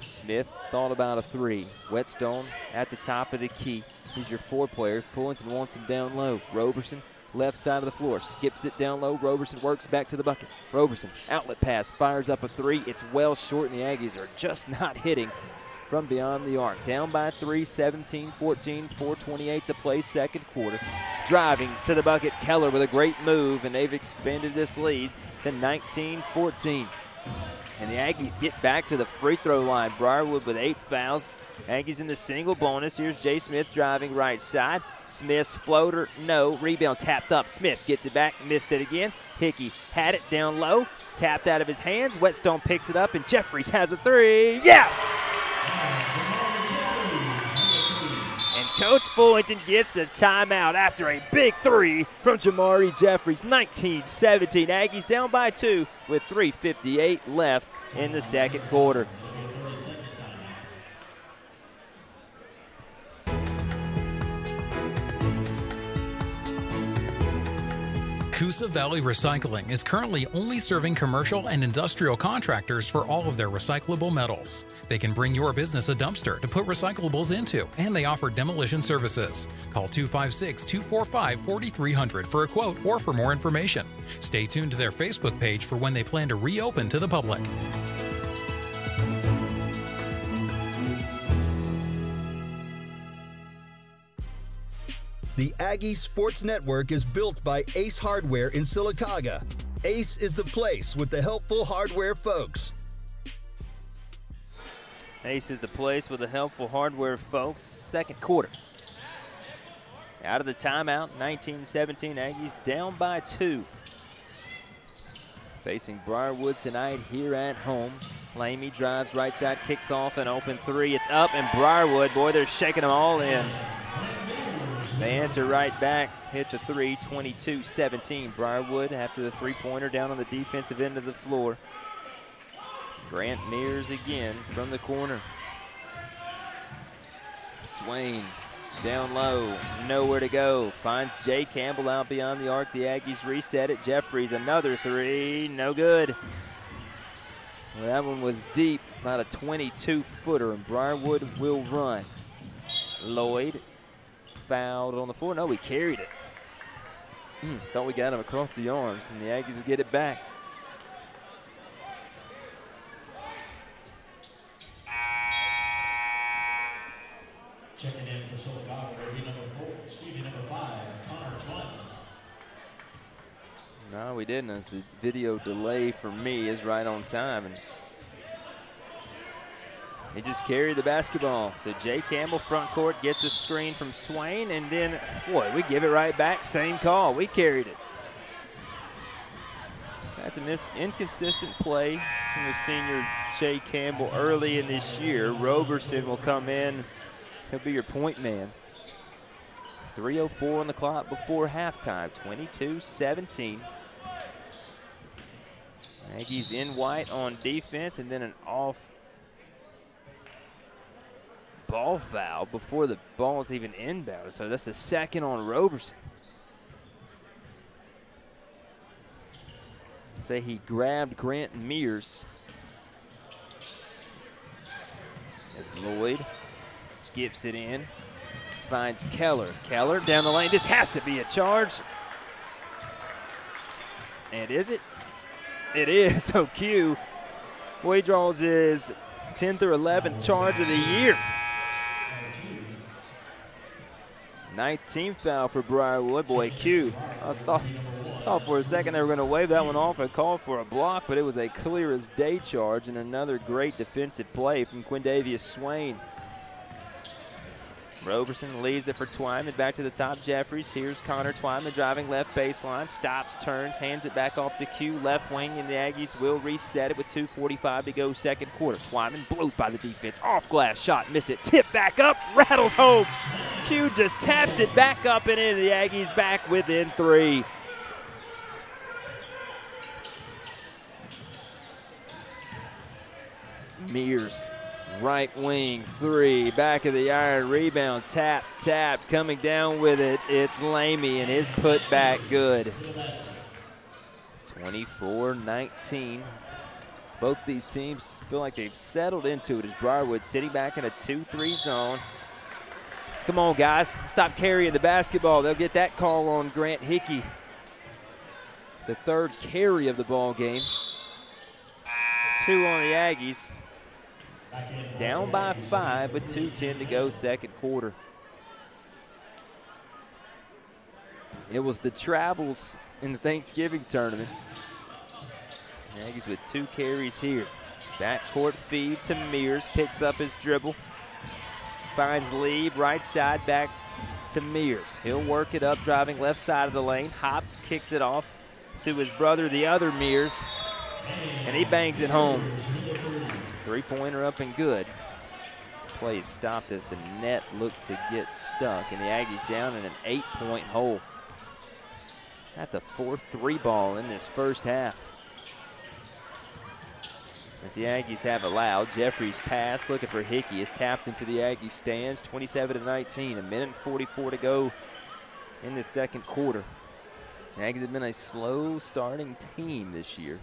Smith thought about a three. Whetstone at the top of the key. He's your four player. Fullington wants him down low. Roberson, left side of the floor, skips it down low. Roberson works back to the bucket. Roberson, outlet pass, fires up a three. It's well short, and the Aggies are just not hitting from beyond the arc. Down by three, 17 14, 428 to play, second quarter. Driving to the bucket, Keller with a great move, and they've expanded this lead to 19 14. And the Aggies get back to the free throw line. Briarwood with eight fouls. Aggies in the single bonus. Here's Jay Smith driving right side. Smith's floater, no. Rebound tapped up. Smith gets it back, missed it again. Hickey had it down low, tapped out of his hands. Whetstone picks it up, and Jeffries has a three. Yes! Coach Fullington gets a timeout after a big three from Jamari Jeffries. 19 17. Aggies down by two with 3.58 left in the second quarter. Coosa Valley Recycling is currently only serving commercial and industrial contractors for all of their recyclable metals. They can bring your business a dumpster to put recyclables into, and they offer demolition services. Call 256 245 4300 for a quote or for more information. Stay tuned to their Facebook page for when they plan to reopen to the public. The Aggie Sports Network is built by Ace Hardware in Sylacauga. Ace is the place with the helpful hardware folks. Ace is the place with the helpful hardware folks. Second quarter. Out of the timeout, 19-17 Aggies down by two. Facing Briarwood tonight here at home. Lamy drives right side, kicks off an open three. It's up, and Briarwood, boy, they're shaking them all in. They answer right back, hit the three, 22-17. Briarwood after the three-pointer down on the defensive end of the floor. Grant Mears again from the corner. Swain down low, nowhere to go. Finds Jay Campbell out beyond the arc. The Aggies reset it. Jeffries another three, no good. Well, that one was deep, about a 22 footer, and Briarwood will run. Lloyd fouled on the floor. No, we carried it. Hmm, thought we got him across the arms, and the Aggies will get it back. Checking in for will be number four, excuse me, number five, Connor Twyman. No, we didn't. As the video delay for me is right on time, and he just carried the basketball. So Jay Campbell front court gets a screen from Swain, and then boy, we give it right back. Same call. We carried it. That's an inconsistent play from the senior Jay Campbell early in this year. Roberson will come in. He'll be your point man. 3.04 on the clock before halftime. 22 17. Aggies in white on defense, and then an off ball foul before the ball is even inbound. So that's the second on Roberson. Say he grabbed Grant Mears. As Lloyd skips it in, finds Keller. Keller down the lane. This has to be a charge. And is it? It is. So Q, Boy draws his 10th or 11th charge of the year. 19th foul for Briarwood. Boy, Q. I thought, thought for a second they were going to wave that one off and call for a block, but it was a clear as day charge and another great defensive play from Quindavius Swain. Roberson leaves it for Twyman. Back to the top, Jeffries. Here's Connor Twyman driving left baseline. Stops, turns, hands it back off to Q. Left wing, and the Aggies will reset it with 2.45 to go second quarter. Twyman blows by the defense. Off glass shot, missed it. Tip back up, rattles home. Q just tapped it back up and into the Aggies back within three. Mears right wing three, back of the iron, rebound, tap, tap, coming down with it. It's Lamy and his put back good. 24 19. Both these teams feel like they've settled into it as Briarwood sitting back in a 2 3 zone. Come on, guys. Stop carrying the basketball. They'll get that call on Grant Hickey. The third carry of the ball game. Two on the Aggies. Down by five with 2.10 to go, second quarter. It was the travels in the Thanksgiving tournament. Aggies with two carries here. Backcourt feed to Mears, picks up his dribble. Finds lead, right side back to Mears. He'll work it up, driving left side of the lane. Hops kicks it off to his brother, the other Mears, and he bangs it home. Three pointer up and good. Play stopped as the net looked to get stuck, and the Aggies down in an eight point hole. Is that the fourth three ball in this first half? That the Aggies have allowed. Jeffries pass looking for Hickey is tapped into the Aggie stands. 27 to 19, a minute and 44 to go in the second quarter. The Aggies have been a slow starting team this year.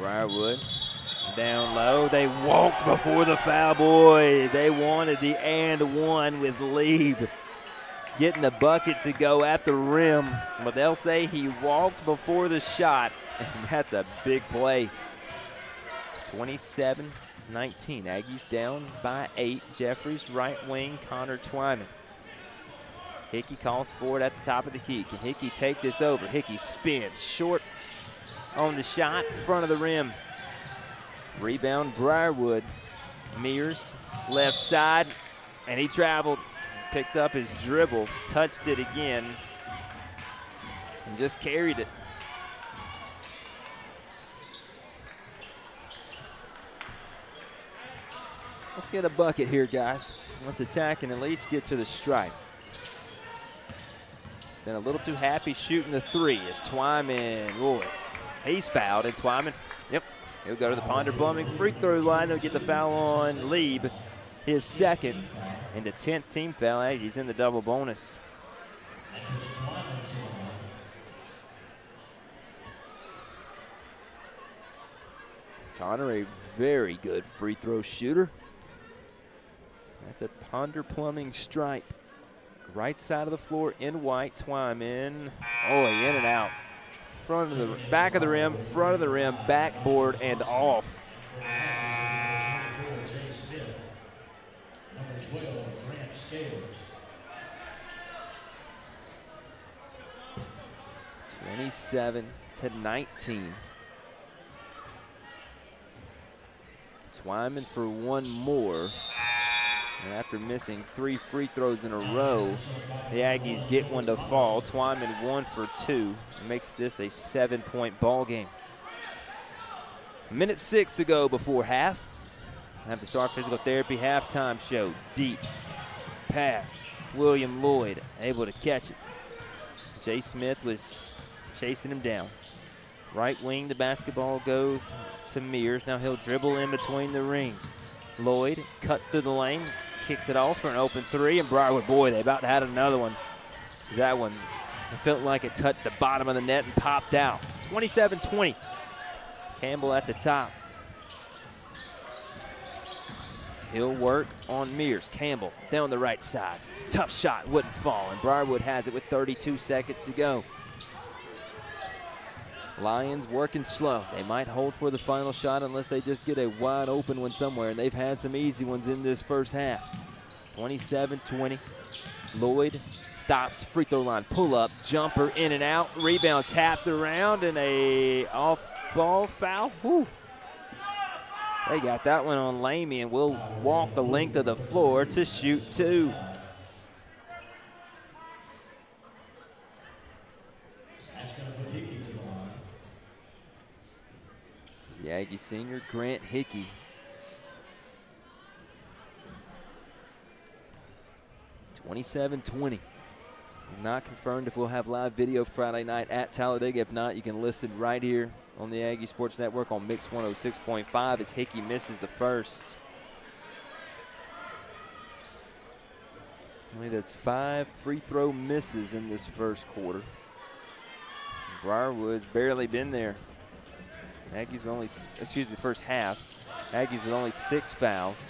Briarwood down low. They walked before the foul. Boy, they wanted the and one with Lieb getting the bucket to go at the rim. But they'll say he walked before the shot, and that's a big play. 27 19. Aggies down by eight. Jeffries, right wing, Connor Twyman. Hickey calls for it at the top of the key. Can Hickey take this over? Hickey spins short on the shot, front of the rim. Rebound, Briarwood. Mears, left side, and he traveled, picked up his dribble, touched it again, and just carried it. Let's get a bucket here, guys. Let's attack and at least get to the stripe. Been a little too happy shooting the three as Twyman, he's fouled. And Twyman, yep, he'll go to the Ponder Plumbing free throw line. They'll get the foul on Lieb, his second, and the 10th team foul. He's in the double bonus. Connor, a very good free throw shooter. At the Ponder Plumbing stripe. Right side of the floor in white. Twyman. Oh, in and out. Front of the back of the rim, front of the rim, backboard and off. Twenty-seven to nineteen. Twyman for one more. And after missing three free throws in a row, the Aggies get one to fall. Twyman one for two. makes this a seven point ball game. Minute six to go before half. Have the Star Physical Therapy halftime show. Deep pass. William Lloyd able to catch it. Jay Smith was chasing him down. Right wing, the basketball goes to Mears. Now he'll dribble in between the rings. Lloyd cuts through the lane, kicks it off for an open three, and Briarwood, boy, they about to had another one. That one felt like it touched the bottom of the net and popped out. 27 20. Campbell at the top. He'll work on Mears. Campbell down the right side. Tough shot, wouldn't fall, and Briarwood has it with 32 seconds to go. Lions working slow. They might hold for the final shot unless they just get a wide open one somewhere, and they've had some easy ones in this first half. 27 20. Lloyd stops, free throw line, pull up, jumper in and out, rebound tapped around, and a off ball foul. Whew. They got that one on Lamy, and will walk the length of the floor to shoot two. The Aggie senior, Grant Hickey. Twenty-seven twenty. Not confirmed if we'll have live video Friday night at Talladega. If not, you can listen right here on the Aggie Sports Network on Mix 106.5 as Hickey misses the first. Only that's five free throw misses in this first quarter. Briarwood's barely been there. Aggies with only, excuse me, the first half. Aggies with only six fouls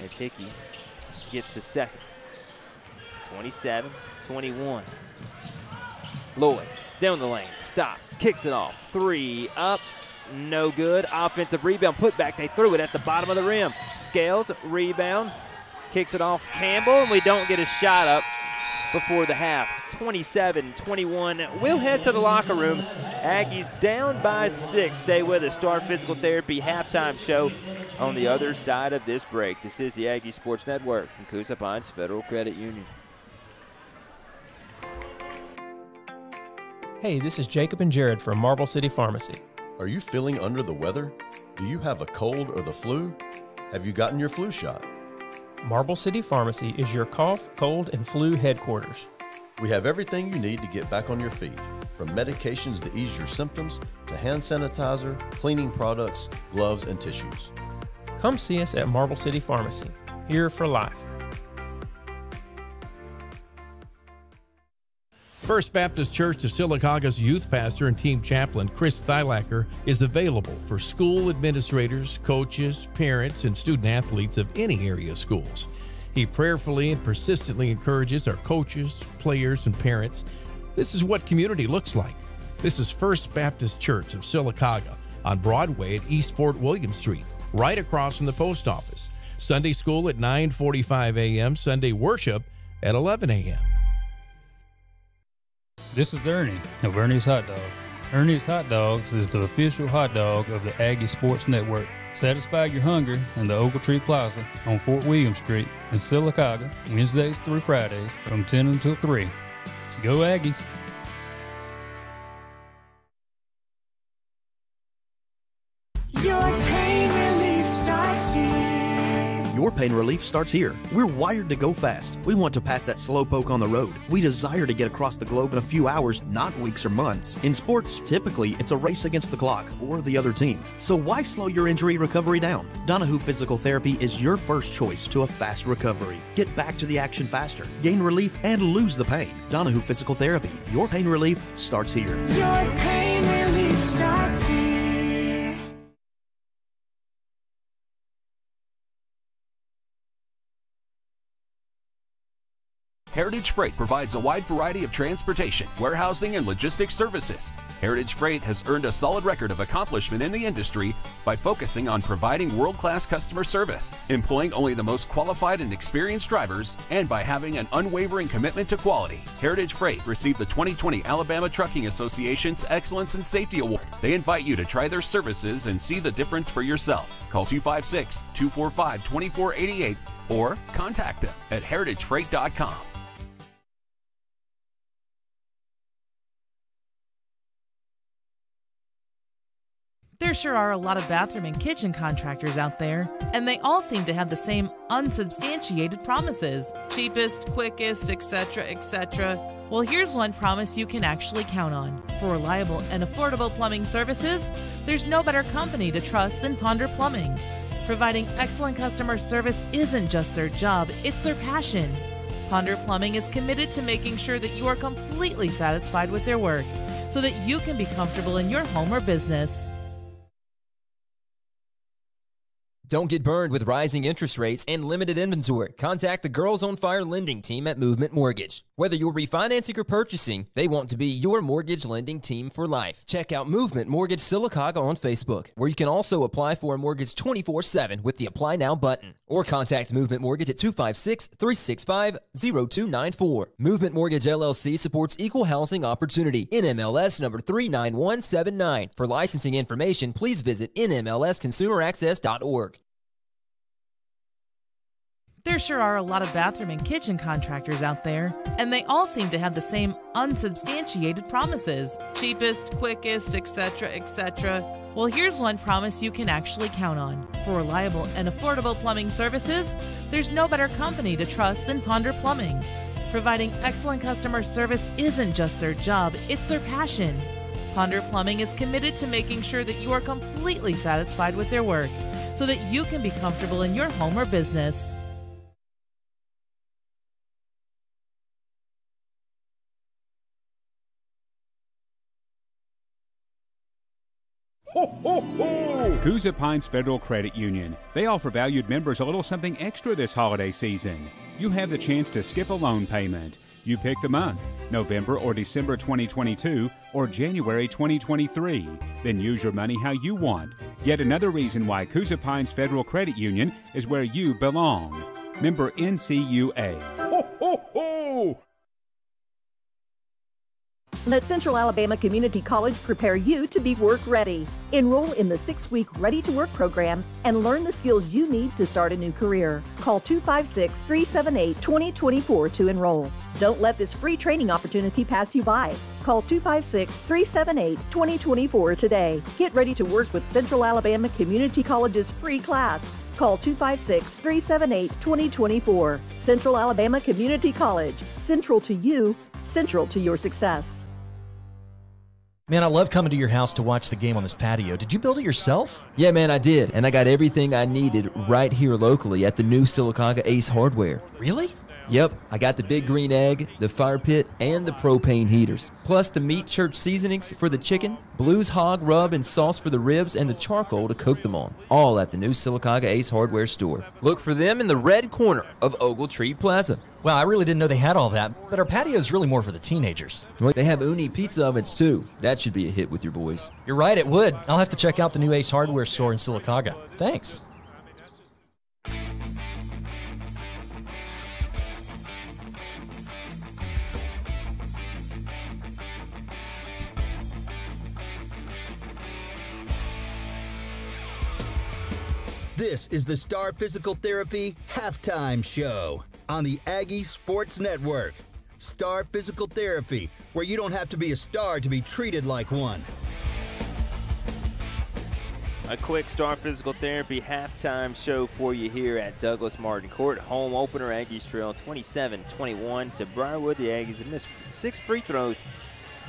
as Hickey gets the second. 27 21. Lloyd down the lane, stops, kicks it off. Three up, no good. Offensive rebound, put back. They threw it at the bottom of the rim. Scales, rebound, kicks it off Campbell, and we don't get a shot up before the half. 27 21. We'll head to the locker room. Aggies down by six. Stay with us. Star Physical Therapy halftime show on the other side of this break. This is the Aggie Sports Network from Coosa Pines Federal Credit Union. Hey, this is Jacob and Jared from Marble City Pharmacy. Are you feeling under the weather? Do you have a cold or the flu? Have you gotten your flu shot? Marble City Pharmacy is your cough, cold, and flu headquarters. We have everything you need to get back on your feet from medications to ease your symptoms to hand sanitizer, cleaning products, gloves, and tissues. Come see us at Marble City Pharmacy, here for life. First Baptist Church of Sylacauga's youth pastor and team chaplain, Chris Thylacker, is available for school administrators, coaches, parents, and student athletes of any area schools. He prayerfully and persistently encourages our coaches, players, and parents. This is what community looks like. This is First Baptist Church of Sylacauga on Broadway at East Fort William Street, right across from the post office. Sunday school at 9:45 a.m., Sunday worship at 11 a.m. This is Ernie of Ernie's Hot Dog. Ernie's Hot Dogs is the official hot dog of the Aggie Sports Network. Satisfy your hunger in the Ogletree Plaza on Fort William Street in Sylacauga, Wednesdays through Fridays from 10 until 3. Let's go Aggies! Your pain relief starts here. We're wired to go fast. We want to pass that slow poke on the road. We desire to get across the globe in a few hours, not weeks or months. In sports, typically it's a race against the clock or the other team. So why slow your injury recovery down? Donahue Physical Therapy is your first choice to a fast recovery. Get back to the action faster, gain relief, and lose the pain. Donahue Physical Therapy. Your pain relief starts here. Heritage Freight provides a wide variety of transportation, warehousing, and logistics services. Heritage Freight has earned a solid record of accomplishment in the industry by focusing on providing world class customer service, employing only the most qualified and experienced drivers, and by having an unwavering commitment to quality. Heritage Freight received the 2020 Alabama Trucking Association's Excellence in Safety Award. They invite you to try their services and see the difference for yourself. Call 256 245 2488 or contact them at heritagefreight.com. There sure are a lot of bathroom and kitchen contractors out there, and they all seem to have the same unsubstantiated promises cheapest, quickest, etc., etc. Well, here's one promise you can actually count on. For reliable and affordable plumbing services, there's no better company to trust than Ponder Plumbing. Providing excellent customer service isn't just their job, it's their passion. Ponder Plumbing is committed to making sure that you are completely satisfied with their work so that you can be comfortable in your home or business. Don't get burned with rising interest rates and limited inventory. Contact the Girls on Fire lending team at Movement Mortgage. Whether you're refinancing or purchasing, they want to be your mortgage lending team for life. Check out Movement Mortgage Sylacauga on Facebook, where you can also apply for a mortgage 24 7 with the Apply Now button. Or contact Movement Mortgage at 256 365 0294. Movement Mortgage LLC supports equal housing opportunity. NMLS number 39179. For licensing information, please visit NMLSConsumerAccess.org. There sure are a lot of bathroom and kitchen contractors out there, and they all seem to have the same unsubstantiated promises cheapest, quickest, etc., etc. Well, here's one promise you can actually count on. For reliable and affordable plumbing services, there's no better company to trust than Ponder Plumbing. Providing excellent customer service isn't just their job, it's their passion. Ponder Plumbing is committed to making sure that you are completely satisfied with their work so that you can be comfortable in your home or business. Coosa Pines Federal Credit Union. They offer valued members a little something extra this holiday season. You have the chance to skip a loan payment. You pick the month, November or December 2022 or January 2023. Then use your money how you want. Yet another reason why Coosa Pines Federal Credit Union is where you belong. Member NCUA. Ho, ho, ho! Let Central Alabama Community College prepare you to be work ready. Enroll in the six week Ready to Work program and learn the skills you need to start a new career. Call 256 378 2024 to enroll. Don't let this free training opportunity pass you by. Call 256 378 2024 today. Get ready to work with Central Alabama Community College's free class. Call 256 378 2024. Central Alabama Community College. Central to you, central to your success. Man, I love coming to your house to watch the game on this patio. Did you build it yourself? Yeah, man, I did. And I got everything I needed right here locally at the new Sylacauga Ace Hardware. Really? Yep, I got the big green egg, the fire pit, and the propane heaters. Plus the meat church seasonings for the chicken, blues hog rub and sauce for the ribs, and the charcoal to cook them on. All at the new Sylacauga Ace Hardware store. Look for them in the red corner of Ogletree Plaza. Wow, I really didn't know they had all that. But our patio is really more for the teenagers. Well, they have Ooni pizza ovens too. That should be a hit with your boys. You're right, it would. I'll have to check out the new Ace Hardware store in Sylacauga. Thanks. This is the Star Physical Therapy Halftime Show on the Aggie Sports Network. Star Physical Therapy, where you don't have to be a star to be treated like one. A quick Star Physical Therapy halftime show for you here at Douglas Martin Court. Home opener, Aggies trail 27-21 to Briarwood. The Aggies have missed six free throws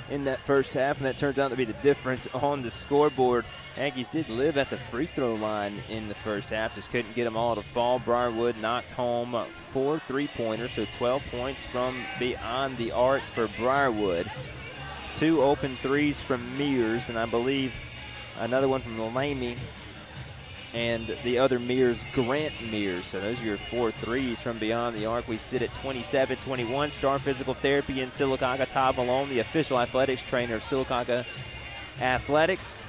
in that first half, and that turns out to be the difference on the scoreboard. Aggies did live at the free throw line in the first half, just couldn't get them all to fall. Briarwood knocked home four three-pointers, so 12 points from beyond the arc for Briarwood. Two open threes from Mears, and I believe another one from Lamy, and the other Mears, Grant Mears. So those are your four threes from beyond the arc. We sit at 27-21. Star Physical Therapy in Sylacauga. Todd Malone, the official athletics trainer of Sylacauga Athletics.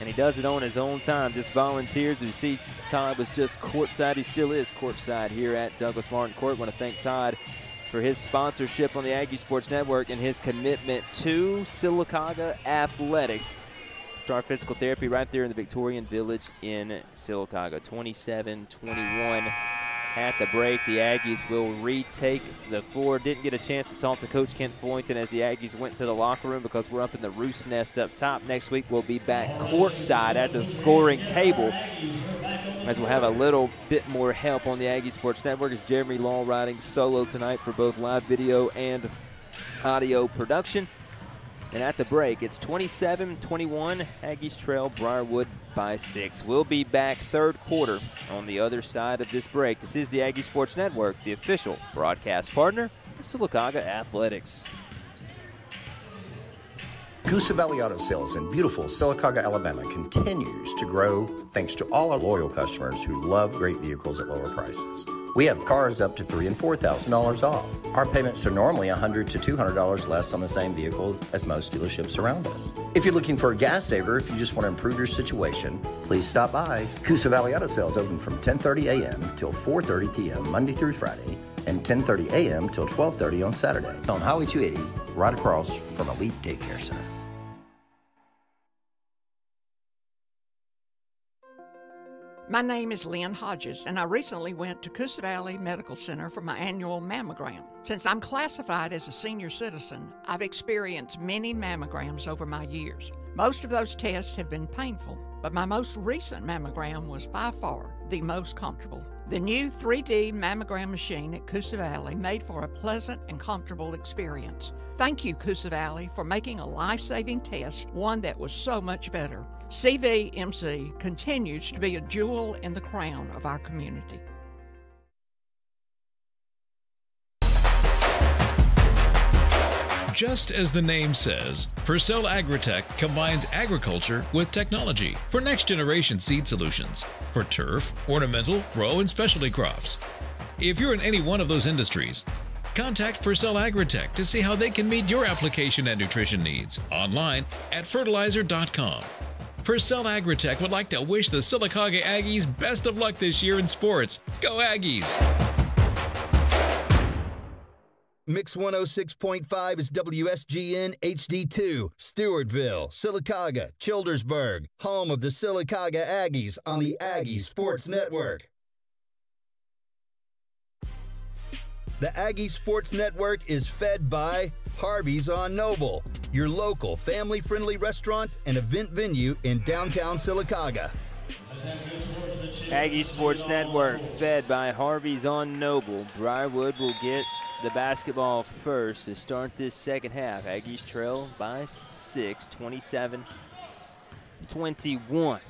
And he does it on his own time, just volunteers. You see, Todd was just courtside. He still is courtside here at Douglas Martin Court. want to thank Todd for his sponsorship on the Aggie Sports Network and his commitment to Sylacauga Athletics. Star Physical Therapy right there in the Victorian Village in Sylacauga. 27-21 at the break. The Aggies will retake the floor. Didn't get a chance to talk to Coach Kent Fullington as the Aggies went to the locker room because we're up in the roost nest up top. Next week we'll be back courtside at the scoring table as we'll have a little bit more help on the Aggie Sports Network as Jeremy Law riding solo tonight for both live video and audio production. And at the break, it's 27-21. Aggies trail Briarwood by six. We'll be back third quarter on the other side of this break. This is the Aggie Sports Network, the official broadcast partner of Sylacauga Athletics. Coosa Valley Auto Sales in beautiful Sylacauga, Alabama continues to grow thanks to all our loyal customers who love great vehicles at lower prices. We have cars up to three and four thousand dollars off. Our payments are normally 100 to $200 less on the same vehicle as most dealerships around us. If you're looking for a gas saver, if you just want to improve your situation, please stop by. Coosa Valley Auto Sales open from 10:30 a.m. till 4:30 p.m. Monday through Friday, and 10:30 a.m. till 12:30 on Saturday on Highway 280, right across from Elite Daycare Center. My name is Lynn Hodges, and I recently went to Coosa Valley Medical Center for my annual mammogram. Since I'm classified as a senior citizen, I've experienced many mammograms over my years. Most of those tests have been painful, but my most recent mammogram was by far the most comfortable. The new 3D mammogram machine at Coosa Valley made for a pleasant and comfortable experience. Thank you, Coosa Valley, for making a life saving test one that was so much better. CVMC continues to be a jewel in the crown of our community. Just as the name says, Purcell Agritech combines agriculture with technology for next generation seed solutions for turf, ornamental, row, and specialty crops. If you're in any one of those industries, contact Purcell Agritech to see how they can meet your application and nutrition needs online at fertilizer.com. Purcell Agritech would like to wish the Sylacauga Aggies best of luck this year in sports. Go Aggies! Mix 106.5 is WSGN HD2, Stewartville, Sylacauga, Childersburg, home of the Sylacauga Aggies on the Aggie Sports Network. The Aggie Sports Network is fed by Harvey's on Noble, your local family friendly restaurant and event venue in downtown Sylacauga. Aggie Sports Network, fed by Harvey's on Noble. Briarwood will get the basketball first to start this second half. Aggies trail by six, 27 21.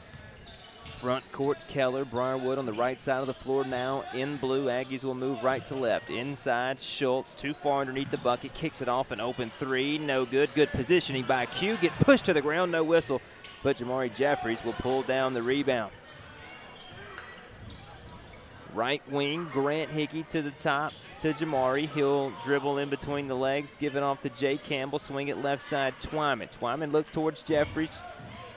Front court, Keller, Briarwood on the right side of the floor now in blue. Aggies will move right to left. Inside, Schultz, too far underneath the bucket, kicks it off an open three. No good. Good positioning by Q. Gets pushed to the ground, no whistle. But Jamari Jeffries will pull down the rebound. Right wing, Grant Hickey to the top to Jamari. He'll dribble in between the legs, give it off to Jay Campbell, swing it left side, Twyman. Twyman looked towards Jeffries.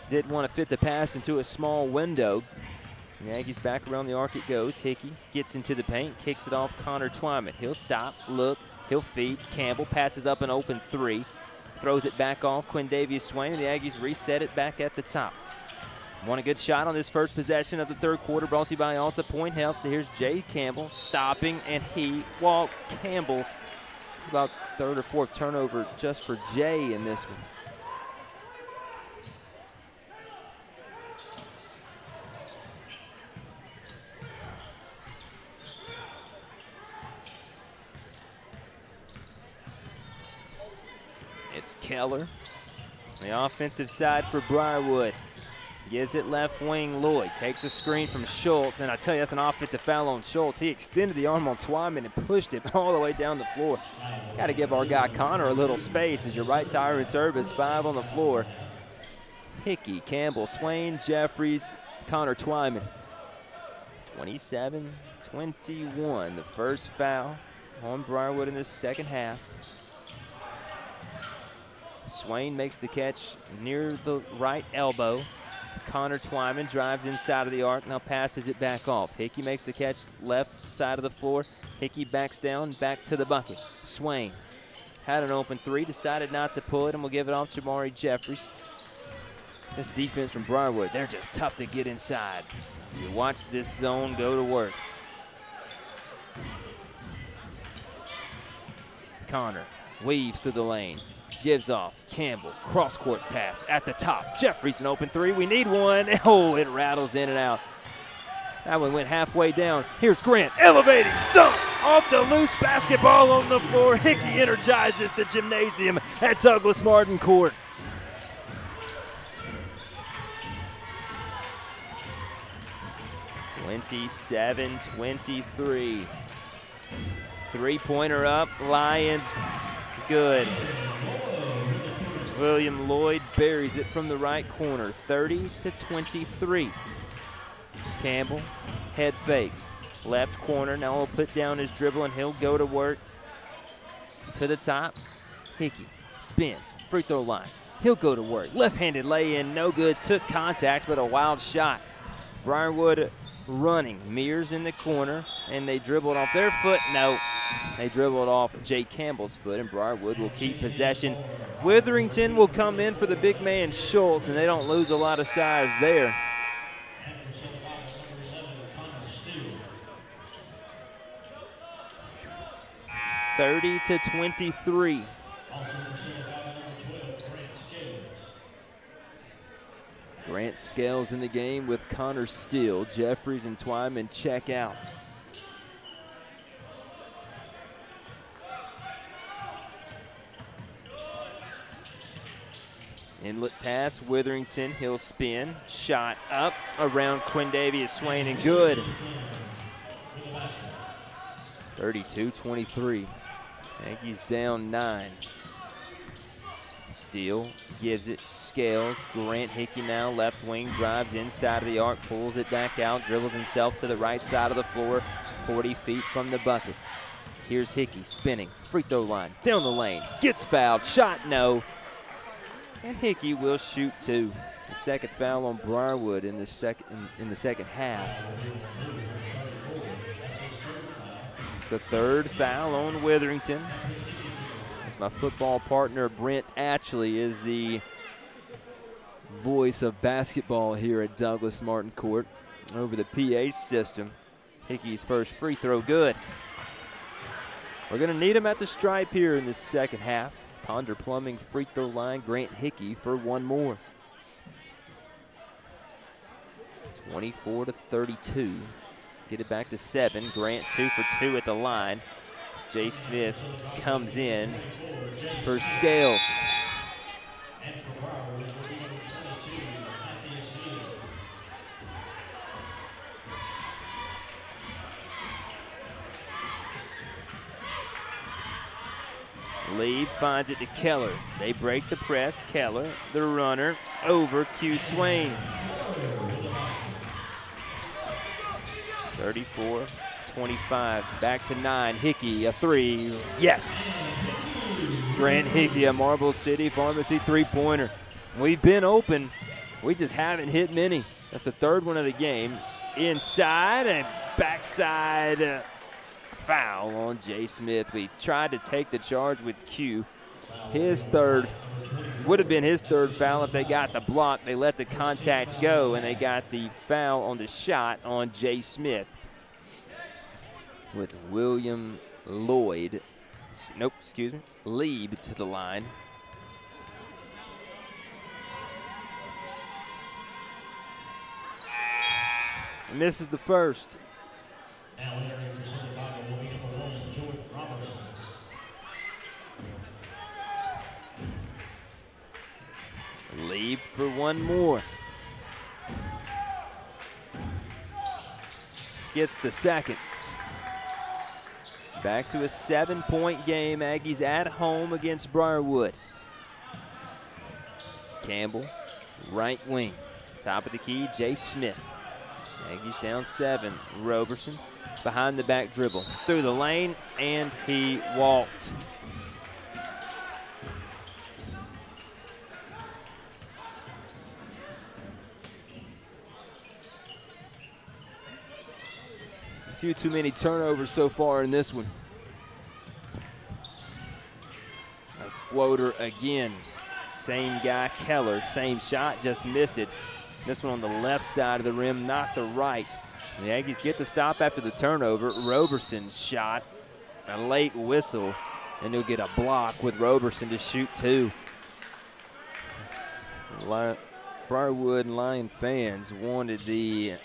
Didn't want to fit the pass into a small window. Aggies back around the arc it goes. Hickey gets into the paint, kicks it off Connor Twyman. He'll stop, look, he'll feed. Campbell passes up an open three. Throws it back off Quindavius Swain, and the Aggies reset it back at the top. Want a good shot on this first possession of the third quarter brought to you by AltaPointe Health. Here's Jay Campbell stopping, and he walked Campbell's about third or fourth turnover just for Jay in this one. It's Keller. The offensive side for Briarwood. Gives it left wing. Lloyd takes a screen from Schultz, and I tell you, that's an offensive foul on Schultz. He extended the arm on Twyman and pushed it all the way down the floor. Got to give our guy Connor a little space as your Wright Tire in service. Five on the floor. Hickey, Campbell, Swain, Jeffries, Connor Twyman. 27 21. The first foul on Briarwood in the second half. Swain makes the catch near the right elbow. Connor Twyman drives inside of the arc, now passes it back off. Hickey makes the catch left side of the floor. Hickey backs down, back to the bucket. Swain had an open three, decided not to pull it, and will give it off to Mari Jeffries. This defense from Briarwood, they're just tough to get inside. You watch this zone go to work. Connor weaves to the lane, gives off. Campbell, cross court pass at the top. Jeffries an open three. We need one. Oh, it rattles in and out. That one went halfway down. Here's Grant elevating, dunk off the loose basketball on the floor. Hickey energizes the gymnasium at Douglas Martin Court. Twenty-seven, twenty-three. Three-pointer up. Lions good. William Lloyd buries it from the right corner, 30 to 23. Campbell, head fakes, left corner. Now he'll put down his dribble and he'll go to work to the top. Hickey spins, free throw line. He'll go to work. Left handed lay in, no good. Took contact, but a wild shot. Briarwood running. Mears in the corner, and they dribbled off their foot. No, they dribbled off Jay Campbell's foot, and Briarwood will keep possession. Witherington will come in for the big man Schultz, and they don't lose a lot of size there. Thirty to twenty-three. Also for Sylacauga, number 12, Grant Scales. Grant Scales in the game with Connor Steele. Jeffries and Twyman check out. Inlet pass, Witherington, he'll spin, shot up around Quindavius Swain and good. 32-23. Yankees down nine. Steele gives it Scales. Grant Hickey now left wing drives inside of the arc, pulls it back out, dribbles himself to the right side of the floor, 40 feet from the bucket. Here's Hickey spinning, free throw line, down the lane, gets fouled, shot no. And Hickey will shoot two. The second foul on Briarwood in the second in, in the second half. It's the third foul on Witherington. My football partner Brent Atchley is the voice of basketball here at Douglas Martin Court over the PA system. Hickey's first free throw good. We're going to need him at the stripe here in the second half. Ponder Plumbing free throw line, Grant Hickey for one more. 24 to 32. Get it back to seven. Grant two for two at the line. Jay Smith comes in for Scales. And for Briarwood, will be number 22, Matthias Lee. Lee finds it to Keller. They break the press. Keller, the runner, over Q Swain. 34 25. Back to nine. Hickey, a three. Yes! Grant Hickey, a Marble City Pharmacy three pointer. We've been open, we just haven't hit many. That's the third one of the game. Inside and backside uh, foul on Jay Smith. We tried to take the charge with Q. His third would have been his third foul if they got the block. They let the contact go, and they got the foul on the shot on Jay Smith. With William Lloyd, nope, excuse me, Lieb to the line. Misses the first. Now entering for Sylacauga will be number one, Jordan Roberson. Leap for one more. Gets the second. Back to a seven point game. Aggies at home against Briarwood. Campbell, right wing. Top of the key, Jay Smith. Aggies down seven. Roberson behind the back dribble. Through the lane, and he walked. Few too many turnovers so far in this one. A floater again. Same guy, Keller. Same shot, just missed it. This one on the left side of the rim, not the right. The Yankees get the stop after the turnover. Roberson's shot, a late whistle, and he'll get a block with Roberson to shoot two. Briarwood Lion fans wanted the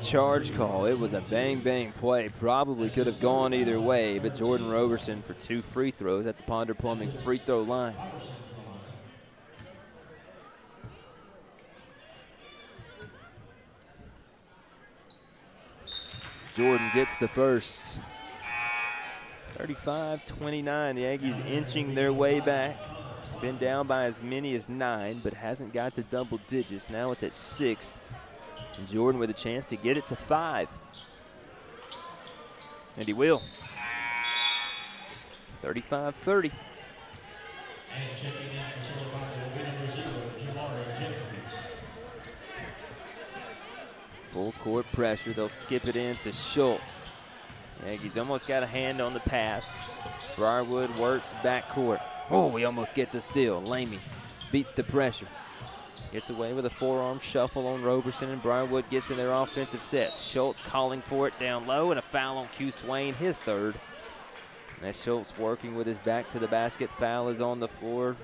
charge call. It was a bang bang play. Probably could have gone either way, but Jordan Roberson for two free throws at the Ponder Plumbing free throw line. Jordan gets the first. 35 29. The Aggies inching their way back. Been down by as many as nine, but hasn't got to double digits. Now it's at six. And Jordan with a chance to get it to five. And he will. 35 30. And checking in for Sylacauga will be number zero, Jamari Jeffries. Full court pressure. They'll skip it in to Schultz. Aggies almost got a hand on the pass. Briarwood works backcourt. Oh, we almost get the steal. Lamy beats the pressure. Gets away with a forearm shuffle on Roberson, and Briarwood gets in their offensive set. Schultz calling for it down low, and a foul on Q Swain, his third. That's Schultz working with his back to the basket. Foul is on the floor.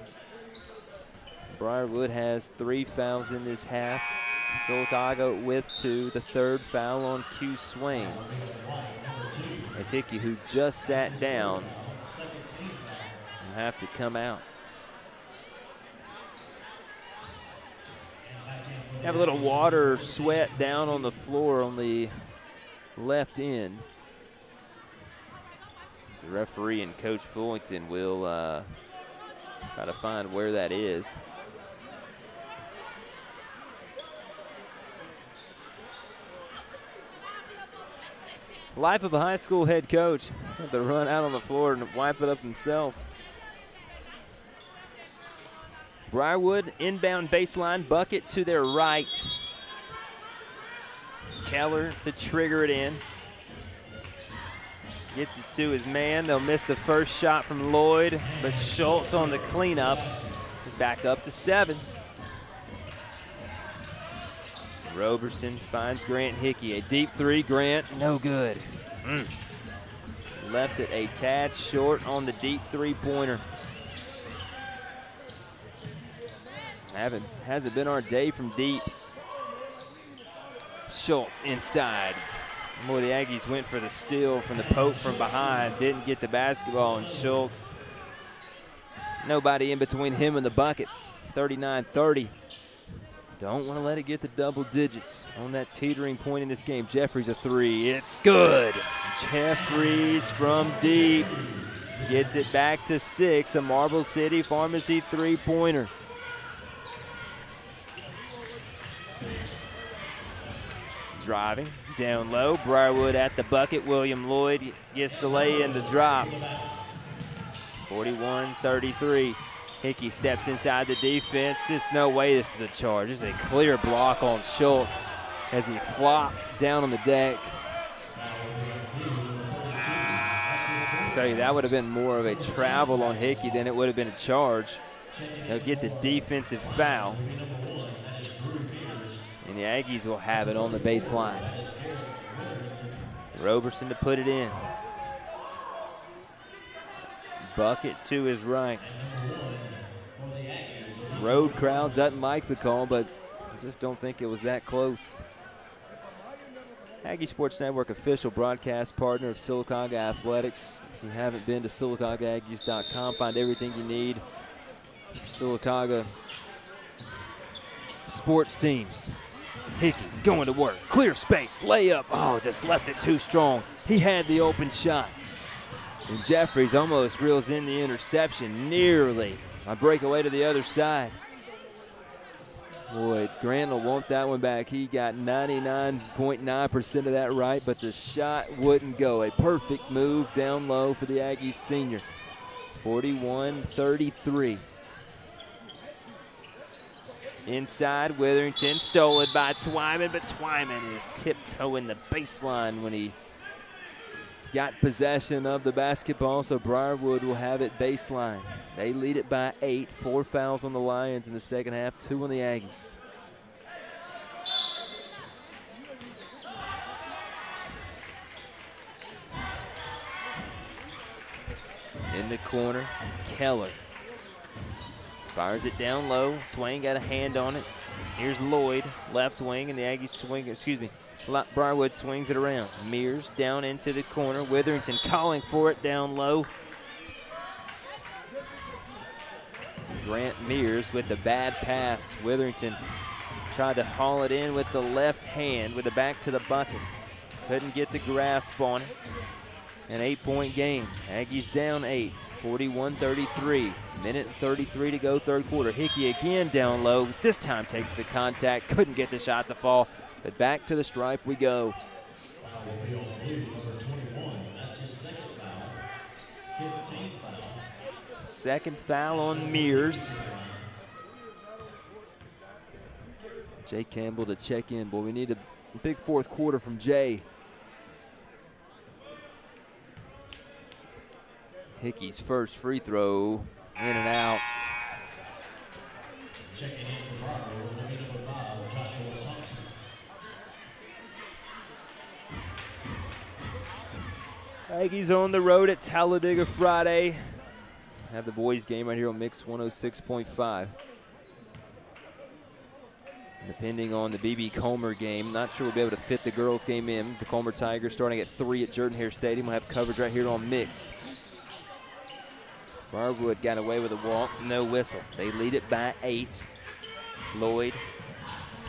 Briarwood has three fouls in this half. Sylacauga with two. The third foul on Q Swain. As Hickey, who just sat down, will have to come out. Have a little water sweat down on the floor on the left end. The referee and Coach Fullington will uh, try to find where that is. Life of a high school head coach. Had to run out on the floor and wipe it up himself. Briarwood inbound baseline bucket to their right. Keller to trigger it in. Gets it to his man. They'll miss the first shot from Lloyd, but Schultz on the cleanup is back up to seven. Roberson finds Grant Hickey. A deep three, Grant, no good. Mm. Left it a tad short on the deep three pointer. Haven't, hasn't been our day from deep. Schultz inside. Boy, the Aggies went for the steal from the poke from behind. Didn't get the basketball, and Schultz, nobody in between him and the bucket. 39 30. Don't want to let it get to double digits on that teetering point in this game. Jeffries a three. It's good. Jeffries from deep gets it back to six. A Marble City Pharmacy three pointer. Driving down low. Briarwood at the bucket. William Lloyd gets the lay in the drop. 41 33. Hickey steps inside the defense. There's no way this is a charge. This is a clear block on Schultz as he flopped down on the deck. Tell you, that would have been more of a travel on Hickey than it would have been a charge. They'll get the defensive foul. And the Aggies will have it on the baseline. Roberson to put it in. Bucket to his right. Road crowd doesn't like the call, but just don't think it was that close. Aggie Sports Network official broadcast partner of Sylacauga Athletics. If you haven't been to sylacaugaaggies.com, find everything you need for Sylacauga sports teams. Hickey going to work. Clear space. Layup. Oh, just left it too strong. He had the open shot. And Jeffries almost reels in the interception. Nearly. A breakaway to the other side. Boy, Grant will want that one back. He got 99.9% of that right, but the shot wouldn't go. A perfect move down low for the Aggies senior. 41 33. Inside, Witherington stolen by Twyman, but Twyman is tiptoeing the baseline when he got possession of the basketball, so Briarwood will have it baseline. They lead it by eight. Four fouls on the Lions in the second half, two on the Aggies. In the corner, Keller fires it down low. Swain got a hand on it. Here's Lloyd, left wing, and the Aggies swing, excuse me, Briarwood swings it around. Mears down into the corner. Witherington calling for it down low. Grant Mears with the bad pass. Witherington tried to haul it in with the left hand with the back to the bucket. Couldn't get the grasp on it. An eight point game. Aggies down eight. 41 33. Minute 33 to go, third quarter. Hickey again down low. This time takes the contact. Couldn't get the shot to fall. But back to the stripe we go. Foul will be on blue, number 21. That's his second foul. 15 foul. Second foul on Mears. Jay Campbell to check in. Boy, we need a big fourth quarter from Jay. Hickey's first free throw, in and out. Checking in for Barber will be number five, Joshua Thompson. Aggies on the road at Talladega Friday. Have the boys game right here on Mix 106.5. Depending on the BB Comer game, not sure we'll be able to fit the girls game in. The Comer Tigers starting at 3 at Jordan Hare Stadium. We'll have coverage right here on Mix. Briarwood got away with a walk, no whistle. They lead it by 8. Lloyd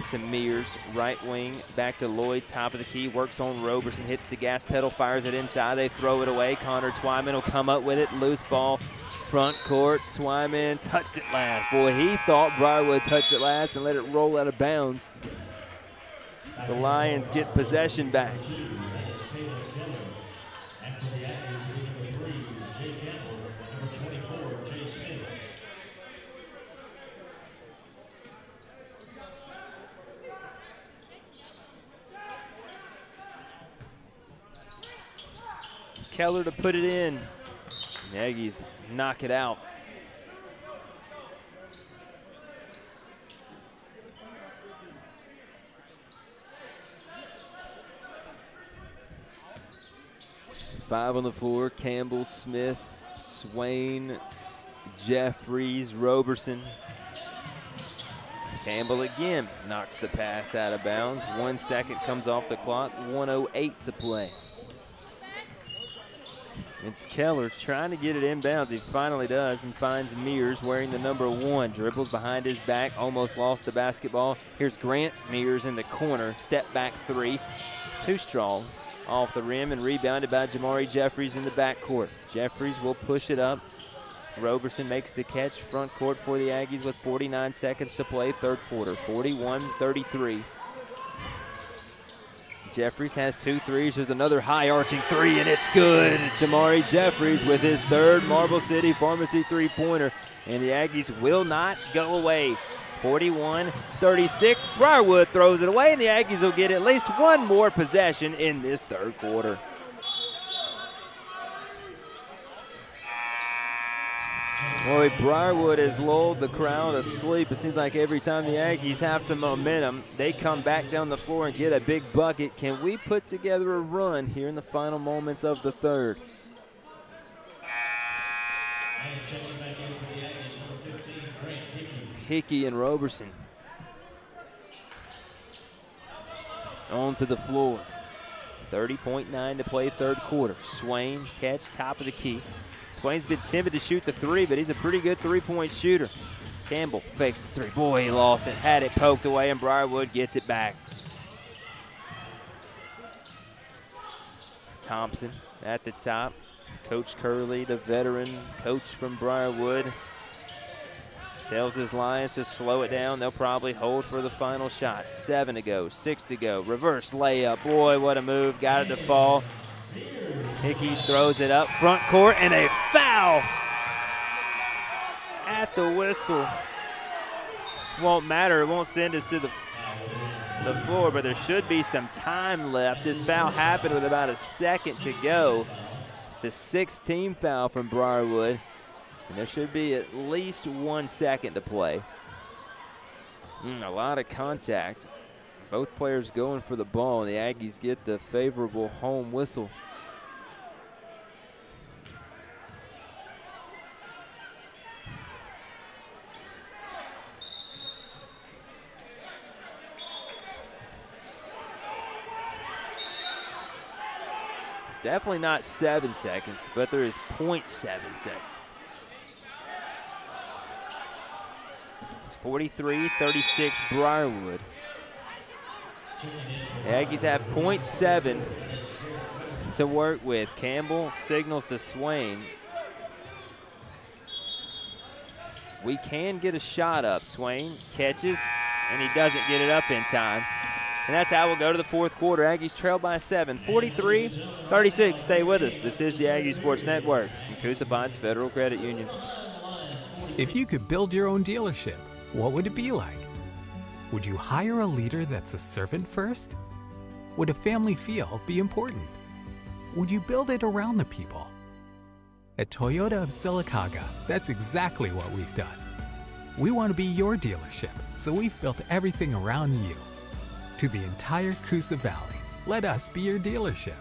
to Mears, right wing, back to Lloyd, top of the key, works on Roberson, hits the gas pedal, fires it inside. They throw it away. Connor Twyman will come up with it. Loose ball, front court. Twyman touched it last. Boy, he thought Briarwood touched it last and let it roll out of bounds. The Lions get possession back. That is Caleb Keller. And for the Aggies, will be number three, Jay Campbell, and number 24, Jay Smith. Keller to put it in. Aggies knock it out. Five on the floor. Campbell, Smith, Swain, Jeffries, Roberson. Campbell again knocks the pass out of bounds. One second comes off the clock. 108 to play. It's Keller trying to get it inbounds. He finally does and finds Mears wearing the number one. Dribbles behind his back, almost lost the basketball. Here's Grant Mears in the corner. Step back three. Too strong. Off the rim and rebounded by Jamari Jeffries in the backcourt. Jeffries will push it up. Roberson makes the catch front court for the Aggies with 49 seconds to play, third quarter. 41 33. Jeffries has two threes. There's another high arching three, and it's good. Jamari Jeffries with his third Marble City Pharmacy three pointer, and the Aggies will not go away. 41 36. Briarwood throws it away, and the Aggies will get at least one more possession in this third quarter. Boy, Briarwood has lulled the crowd asleep. It seems like every time the Aggies have some momentum, they come back down the floor and get a big bucket. Can we put together a run here in the final moments of the third? And checking back in for the Aggies, number 15, Grant Hickey. Hickey and Roberson. On to the floor. 30.9 to play third quarter. Swain catch top of the key. Swain's been timid to shoot the three, but he's a pretty good three-point shooter. Campbell fakes the three. Boy, he lost it. Had it poked away, and Briarwood gets it back. Thompson at the top. Coach Curley, the veteran coach from Briarwood, tells his Lions to slow it down. They'll probably hold for the final shot. Seven to go, six to go. Reverse layup. Boy, what a move. Got it to fall. Hickey throws it up front court and a foul at the whistle. Won't matter. It won't send us to the the floor, but there should be some time left. This foul happened with about a second to go. It's the sixth team foul from Briarwood, and there should be at least one second to play. Mm, a lot of contact. Both players going for the ball, and the Aggies get the favorable home whistle. Definitely not seven seconds, but there is 0.7 seconds. It's 43 36 Briarwood. Aggies have 0.7 to work with. Campbell signals to Swain. We can get a shot up. Swain catches, and he doesn't get it up in time. And that's how we'll go to the fourth quarter. Aggies trail by seven, 43 36. Stay with us. This is the Aggie Sports Network from Coosa Pines Federal Credit Union. If you could build your own dealership, what would it be like? Would you hire a leader that's a servant first? Would a family feel be important? Would you build it around the people? At Toyota of Sylacauga, that's exactly what we've done. We want to be your dealership, so we've built everything around you. To the entire Coosa Valley, let us be your dealership.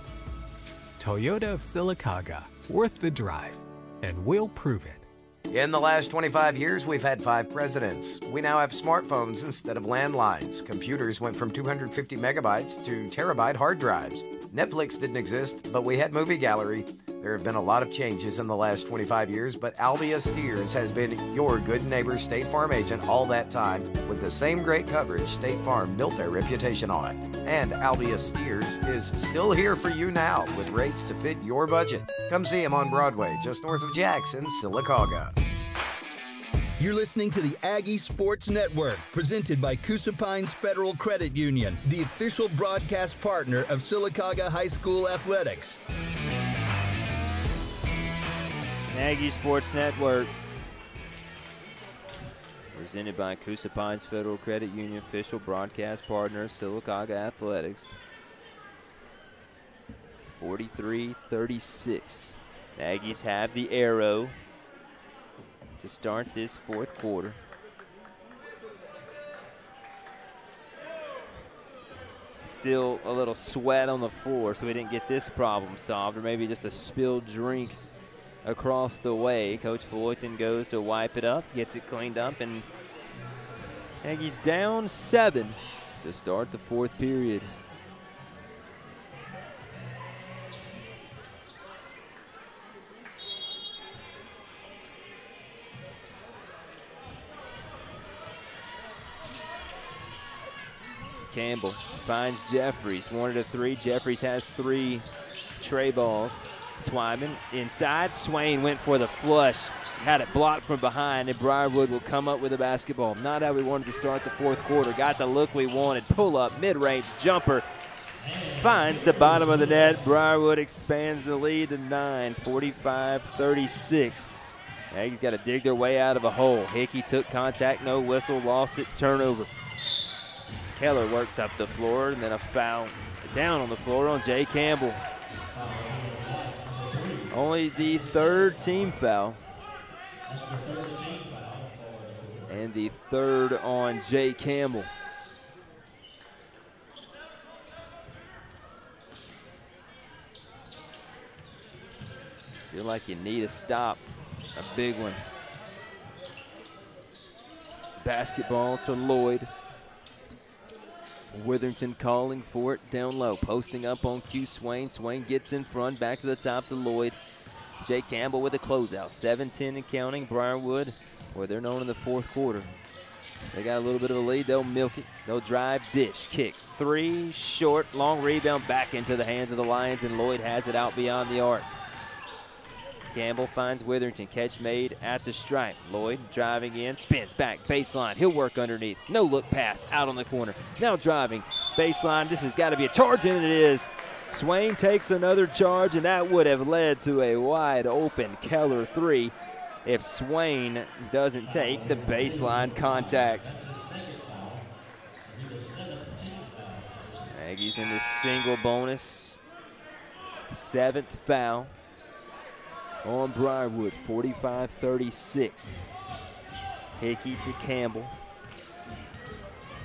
Toyota of Sylacauga, worth the drive, and we'll prove it. In the last 25 years, we've had five presidents. We now have smartphones instead of landlines. Computers went from 250 megabytes to terabyte hard drives. Netflix didn't exist, but we had Movie Gallery. There have been a lot of changes in the last 25 years, but Albia Steers has been your good neighbor State Farm agent all that time with the same great coverage State Farm built their reputation on. And Albia Steers is still here for you now with rates to fit your budget. Come see him on Broadway, just north of Jackson, Sylacauga. You're listening to the Aggie Sports Network, presented by Coosa Pines Federal Credit Union, the official broadcast partner of Sylacauga High School Athletics. Aggie Sports Network. Presented by Coosa Pines Federal Credit Union, official broadcast partner of Sylacauga Athletics. 43 36. Aggies have the arrow to start this fourth quarter. Still a little sweat on the floor, so we didn't get this problem solved, or maybe just a spilled drink across the way. Coach Fullington goes to wipe it up, gets it cleaned up, and Aggies down seven to start the fourth period. Campbell finds Jeffries. One of three. Jeffries has three tray balls. Twyman inside. Swain went for the flush. Had it blocked from behind, and Briarwood will come up with a basketball. Not how we wanted to start the fourth quarter. Got the look we wanted. Pull up, mid range jumper. Finds the bottom of the net. Briarwood expands the lead to 9, 45 36. Aggies got to dig their way out of a hole. Hickey took contact, no whistle, lost it, turnover. Keller works up the floor, and then a foul down on the floor on Jay Campbell. Only the third team foul. And the third on Jay Campbell. Feel like you need a stop, a big one. Basketball to Lloyd. Witherington calling for it down low, posting up on Q Swain. Swain gets in front, back to the top to Lloyd. Jay Campbell with a closeout. 7 10 and counting. Briarwood, where they're known in the fourth quarter. They got a little bit of a lead. They'll milk it. They'll drive, dish, kick. Three, short, long rebound back into the hands of the Lions, and Lloyd has it out beyond the arc. Campbell finds Witherington. Catch made at the stripe. Lloyd driving in, spins back, baseline. He'll work underneath. No look pass out on the corner. Now driving, baseline. This has got to be a charge, and it is. Swain takes another charge, and that would have led to a wide open Keller three if Swain doesn't take the baseline contact. Aggies in the single bonus. Seventh foul on Briarwood, 45 36. Hickey to Campbell.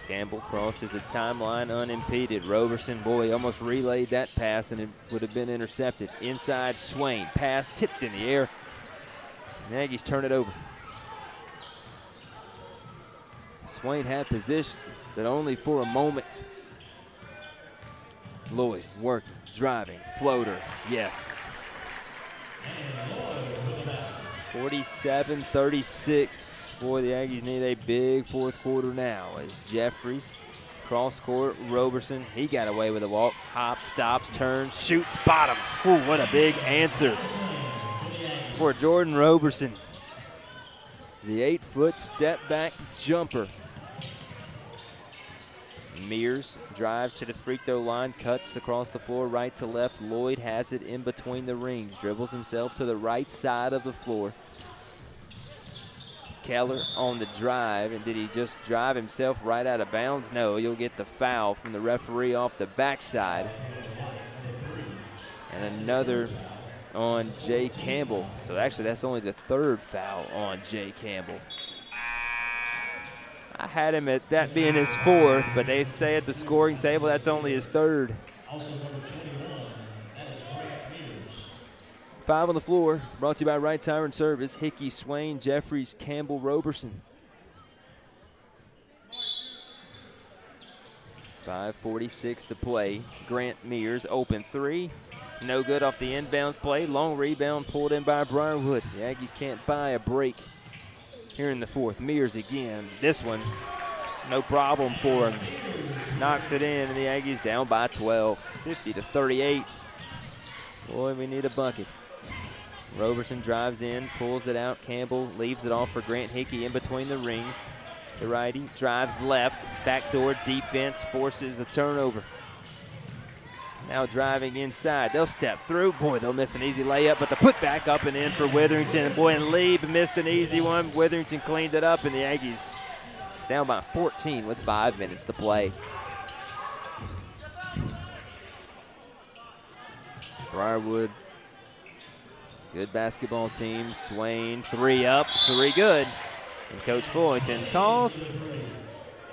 Campbell crosses the timeline unimpeded. Roberson, boy, almost relayed that pass and it would have been intercepted. Inside Swain, pass tipped in the air. Aggies turn it over. Swain had position, but only for a moment. Lloyd working, driving, floater, yes. 47 36. Boy, the Aggies need a big fourth quarter now as Jeffries cross court. Roberson, he got away with a walk. Hop, stops, turns, shoots, bottom. Ooh, what a big answer for Jordan Roberson. The eight foot step back jumper. Mears drives to the free throw line, cuts across the floor right to left. Lloyd has it in between the rings, dribbles himself to the right side of the floor. Keller on the drive, and did he just drive himself right out of bounds? No, you'll get the foul from the referee off the backside. And another on Jay Campbell. So actually, that's only the third foul on Jay Campbell. I had him at that being his fourth, but they say at the scoring table that's only his third. Also number 21, that is Grant Mears. Five on the floor, brought to you by Wright Tire and Service. Hickey, Swain, Jeffries, Campbell, Roberson. 5.46 to play. Grant Mears, open three. No good off the inbounds play. Long rebound pulled in by Briarwood. The Aggies can't buy a break here in the fourth. Mears again. This one, no problem for him. Knocks it in, and the Aggies down by 12, 50 to 38. Boy, we need a bucket. Roberson drives in, pulls it out. Campbell leaves it off for Grant Hickey in between the rings. The righty drives left. Backdoor defense forces a turnover. Now driving inside. They'll step through. Boy, they'll miss an easy layup, but the put back up and in for Witherington. Boy, and Lieb missed an easy one. Witherington cleaned it up, and the Aggies down by 14 with five minutes to play. Briarwood, good basketball team. Swain, three up, three good. And Coach Fullington calls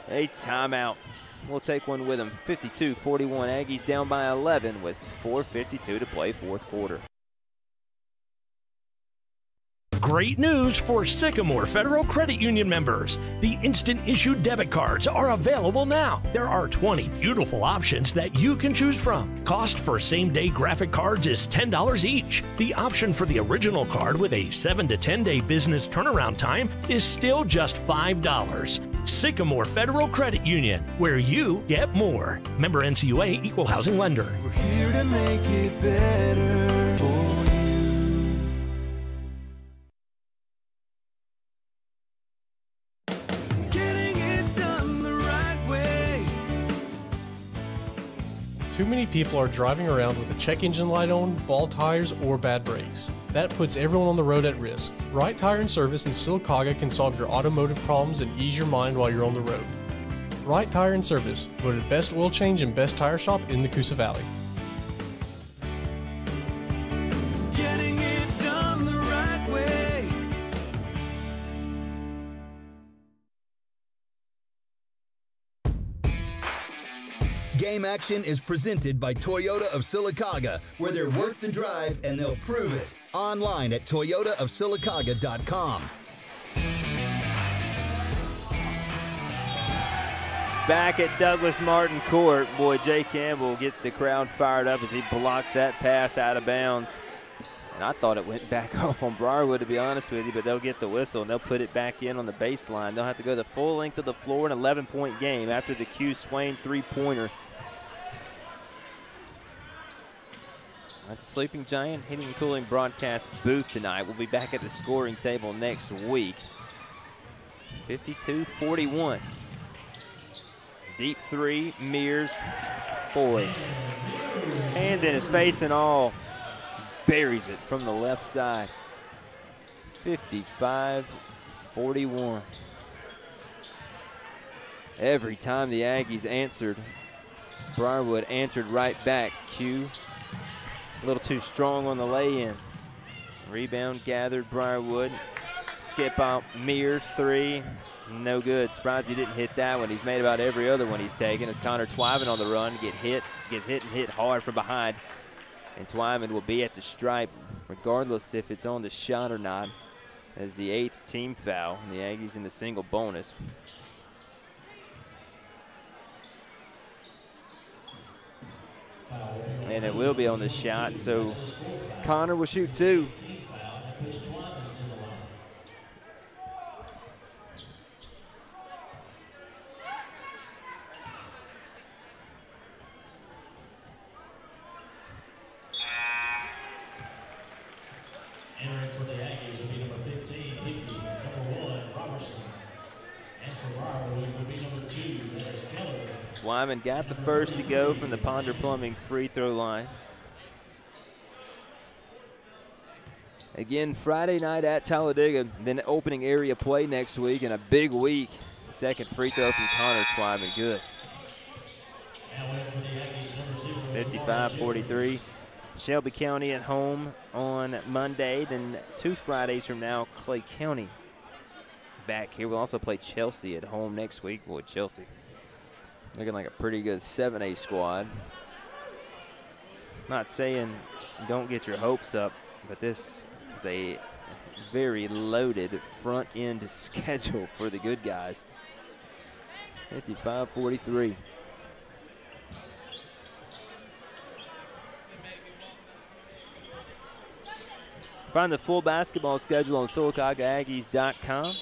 a timeout. We'll take one with him. 52 41. Aggies down by 11 with 4.52 to play fourth quarter. Great news for Sycamore Federal Credit Union members. The instant issue debit cards are available now. There are 20 beautiful options that you can choose from. Cost for same day graphic cards is $10 each. The option for the original card with a 7 to 10 day business turnaround time is still just $5. Sycamore Federal Credit Union, where you get more. Member NCUA Equal Housing Lender. Too many people are driving around with a check engine light on, ball tires, or bad brakes. That puts everyone on the road at risk. Wright Tire and Service in Sylacauga can solve your automotive problems and ease your mind while you're on the road. Wright Tire and Service, voted best oil change and best tire shop in the Coosa Valley. Game Action is presented by Toyota of Sylacauga, where they're worth the drive and they'll prove it. Online at toyotaofsylacauga.com. Back at Douglas Martin Court, boy, Jay Campbell gets the crowd fired up as he blocked that pass out of bounds. And I thought it went back off on Briarwood, to be honest with you, but they'll get the whistle and they'll put it back in on the baseline. They'll have to go the full length of the floor, in an 11 point game after the Q Swain three pointer. That's Sleeping Giant hitting and Cooling broadcast booth tonight. We'll be back at the scoring table next week. 52 41. Deep three, Mears. Boy. Hand in his face and all. Buries it from the left side. 55 41. Every time the Aggies answered, Briarwood answered right back. Q a little too strong on the lay in. Rebound gathered Briarwood. Skip out Mears three. No good. Surprised he didn't hit that one. He's made about every other one he's taken. As Connor Twyman on the run get hit, gets hit and hit hard from behind. And Twyman will be at the stripe, regardless if it's on the shot or not, as the eighth team foul. The Aggies in the single bonus. And it will be on the shot, so Connor will shoot two. Entering for the Aggies will be number 15, Hickey. Number one, Roberson. And for Briarwood will be number two, that is Keller. Twyman got the first to go from the Ponder Plumbing free throw line. Again, Friday night at Talladega, then opening area play next week and a big week. Second free throw from Connor Twyman. Good. Now in for the Aggies, number zero. is Marlon 55 43. Shelby County at home on Monday. Then two Fridays from now, Clay County back here. We'll also play Chelsea at home next week. Boy, Chelsea looking like a pretty good 7A squad. Not saying don't get your hopes up, but this is a very loaded front end schedule for the good guys. 55 43. Find the full basketball schedule on SylacaugaAggies.com.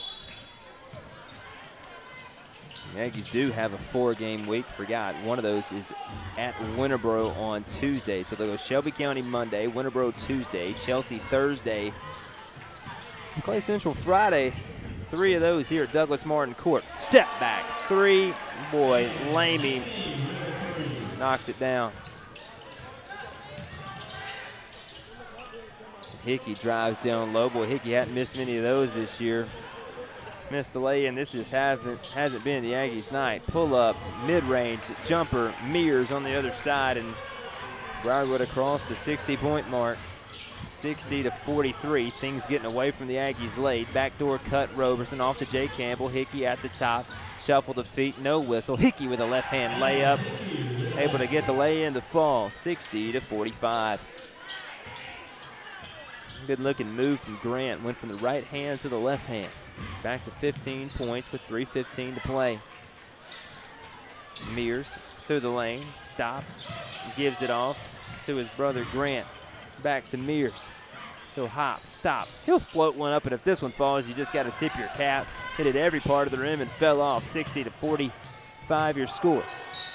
Aggies do have a four-game week. Forgot one of those is at Winterboro on Tuesday. So they go Shelby County Monday, Winterboro Tuesday, Chelsea Thursday, Clay Central Friday. Three of those here at Douglas Martin Court. Step back three. Boy, Lamy knocks it down. Hickey drives down low. Boy, Hickey hadn't missed many of those this year. Missed the lay in. This hasn't, hasn't been the Aggies' night. Pull up, mid range, jumper, Mears on the other side, and Briarwood across the 60 point mark. 60 to 43. Things getting away from the Aggies late. Backdoor cut Roberson off to Jay Campbell. Hickey at the top. Shuffle the feet, no whistle. Hickey with a left hand layup. Able to get the lay in to fall. 60 to 45. Good looking move from Grant. Went from the right hand to the left hand. It's back to 15 points with 3.15 to play. Mears through the lane, stops, gives it off to his brother Grant. Back to Mears. He'll hop, stop. He'll float one up, and if this one falls, you just got to tip your cap. Hit it every part of the rim and fell off. 60 to 45 your score.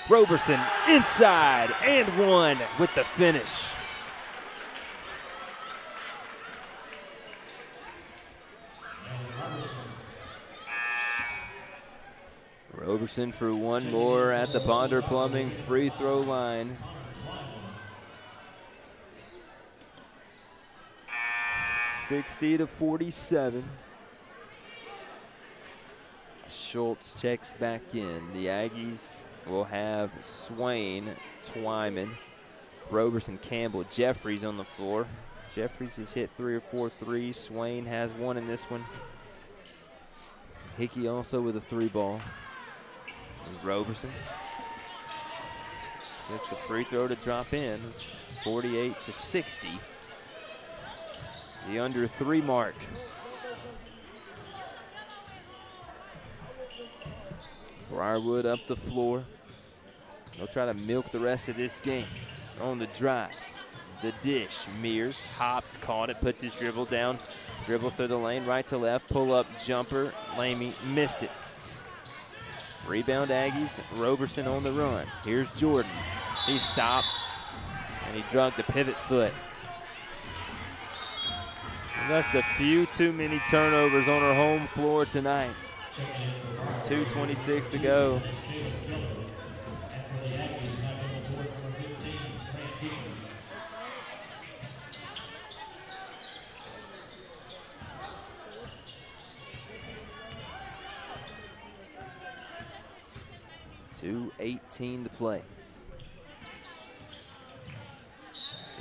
Roberson inside and one with the finish. Roberson for one more at the Ponder Plumbing free throw line. Sixty to forty-seven. Schultz checks back in. The Aggies will have Swain, Twyman, Roberson, Campbell, Jeffries on the floor. Jeffries has hit three or four threes. Swain has one in this one. Hickey also with a three ball. There's Roberson. Gets the free throw to drop in. It's 48 to 60. The under three mark. Briarwood up the floor. They'll try to milk the rest of this game. On the drive, the dish. Mears hopped, caught it, puts his dribble down, dribbles through the lane, right to left, pull up jumper. Lamy missed it. Rebound Aggies, Roberson on the run. Here's Jordan. He stopped and he drugged the pivot foot. Just a few too many turnovers on our home floor tonight. 2.26 to go. Two eighteen to play.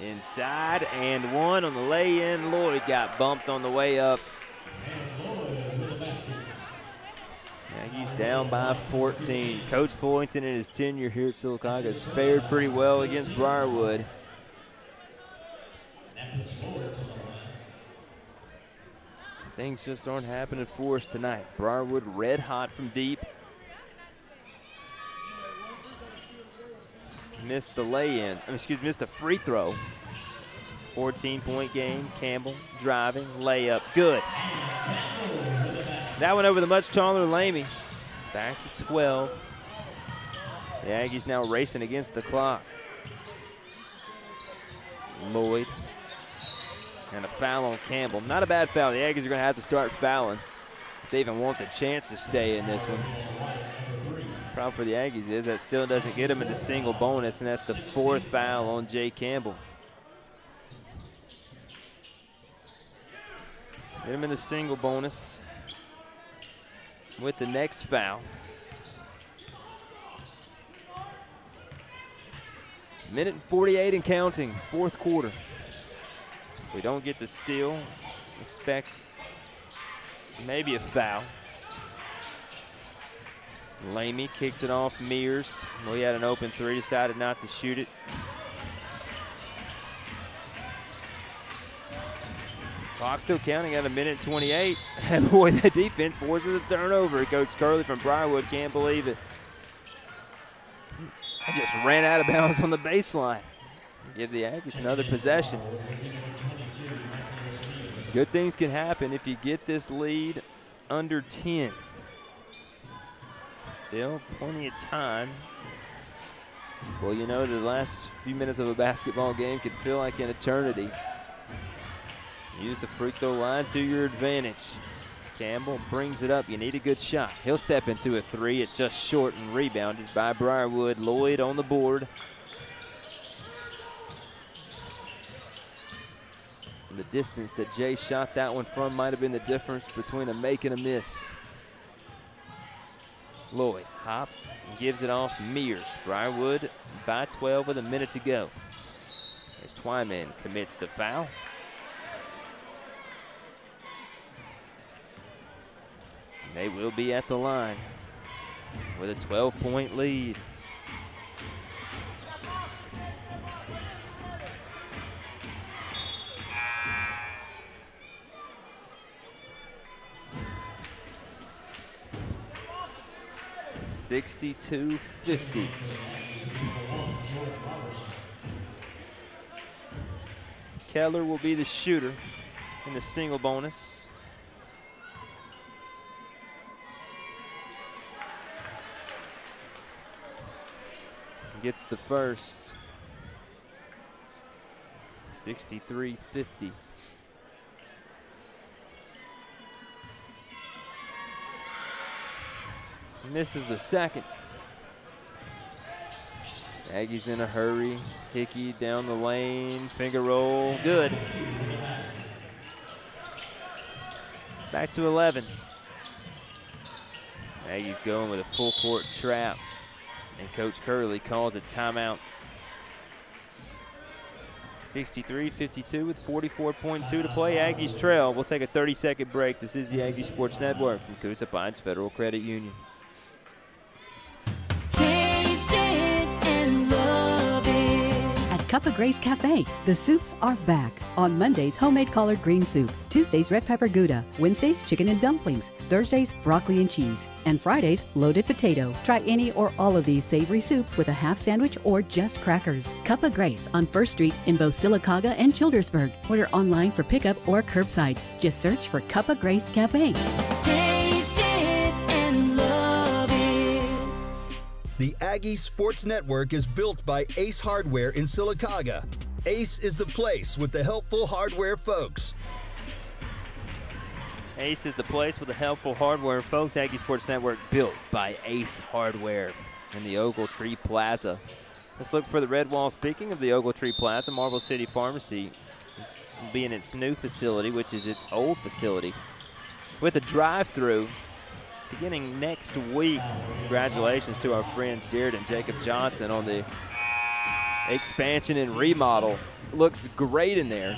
Inside and one on the lay-in. Lloyd got bumped on the way up. Yeah, he's down by 14. Coach Fullington in his tenure here at Sylacauga has fared pretty well against Briarwood. Things just aren't happening for us tonight. Briarwood red hot from deep. Missed the lay-in. Excuse me, missed a free throw. It's a 14-point game. Campbell driving, layup, good. That one over the much taller Lamy. Back to 12. The Aggies now racing against the clock. Lloyd. And a foul on Campbell. Not a bad foul. The Aggies are going to have to start fouling. they even want the chance to stay in this one. Problem for the Aggies is that still doesn't get them in the single bonus, and that's the fourth foul on Jay Campbell. Get him in the single bonus with the next foul. Minute and 48 and counting, fourth quarter. If we don't get the steal, expect maybe a foul. Lamy kicks it off Mears. He had an open three, decided not to shoot it. Clock still counting at a minute 28. And boy, that defense forces a turnover. Coach Curley from Briarwood can't believe it. I just ran out of bounds on the baseline. Give the Aggies another possession. Good things can happen if you get this lead under 10. Still plenty of time. Well, you know, the last few minutes of a basketball game could feel like an eternity. Use the free throw line to your advantage. Campbell brings it up. You need a good shot. He'll step into a three. It's just short and rebounded by Briarwood. Lloyd on the board. The distance that Jay shot that one from might have been the difference between a make and a miss. Lloyd hops and gives it off Mears. Briarwood by 12 with a minute to go. As Twyman commits the foul. They will be at the line with a 12 point lead. Sixty-two fifty. Keller will be the shooter in the single bonus. gets the first. 63 Misses the second. Aggies in a hurry. Hickey down the lane. Finger roll. Good. Back to 11. Aggies going with a full court trap. And Coach Curley calls a timeout. 63-52 with 44.2 to play. Aggies trail. We'll take a 30-second break. This is the Aggie Sports Network from Coosa Pines Federal Credit Union. Cup of Grace Cafe, the soups are back. On Mondays, homemade collard green soup. Tuesdays, red pepper gouda. Wednesdays, chicken and dumplings. Thursdays, broccoli and cheese. And Fridays, loaded potato. Try any or all of these savory soups with a half sandwich or just crackers. Cup of Grace on First Street in both Sylacauga and Childersburg. Order online for pickup or curbside. Just search for Cup of Grace Cafe. The Aggie Sports Network is built by Ace Hardware in Sylacauga. Ace is the place with the helpful hardware folks. Ace is the place with the helpful hardware. Folks, Aggie Sports Network built by Ace Hardware in the Ogletree Plaza. Let's look for the red wall. Speaking of the Ogletree Plaza, Marble City Pharmacy will be in its new facility, which is its old facility, with a drive-through beginning next week. Congratulations to our friends Jared and Jacob Johnson on the expansion and remodel. Looks great in there.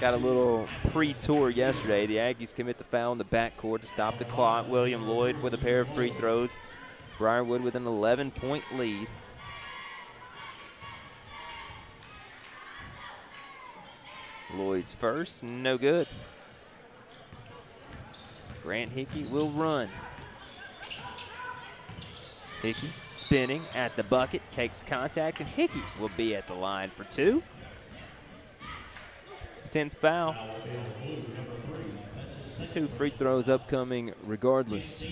Got a little pre-tour yesterday. The Aggies commit the foul in the backcourt to stop the clock. William Lloyd with a pair of free throws. Briarwood with an 11-point lead. Lloyd's first, no good. Grant Hickey will run. Hickey spinning at the bucket, takes contact, and Hickey will be at the line for two. 10th foul. Two free throws upcoming regardless.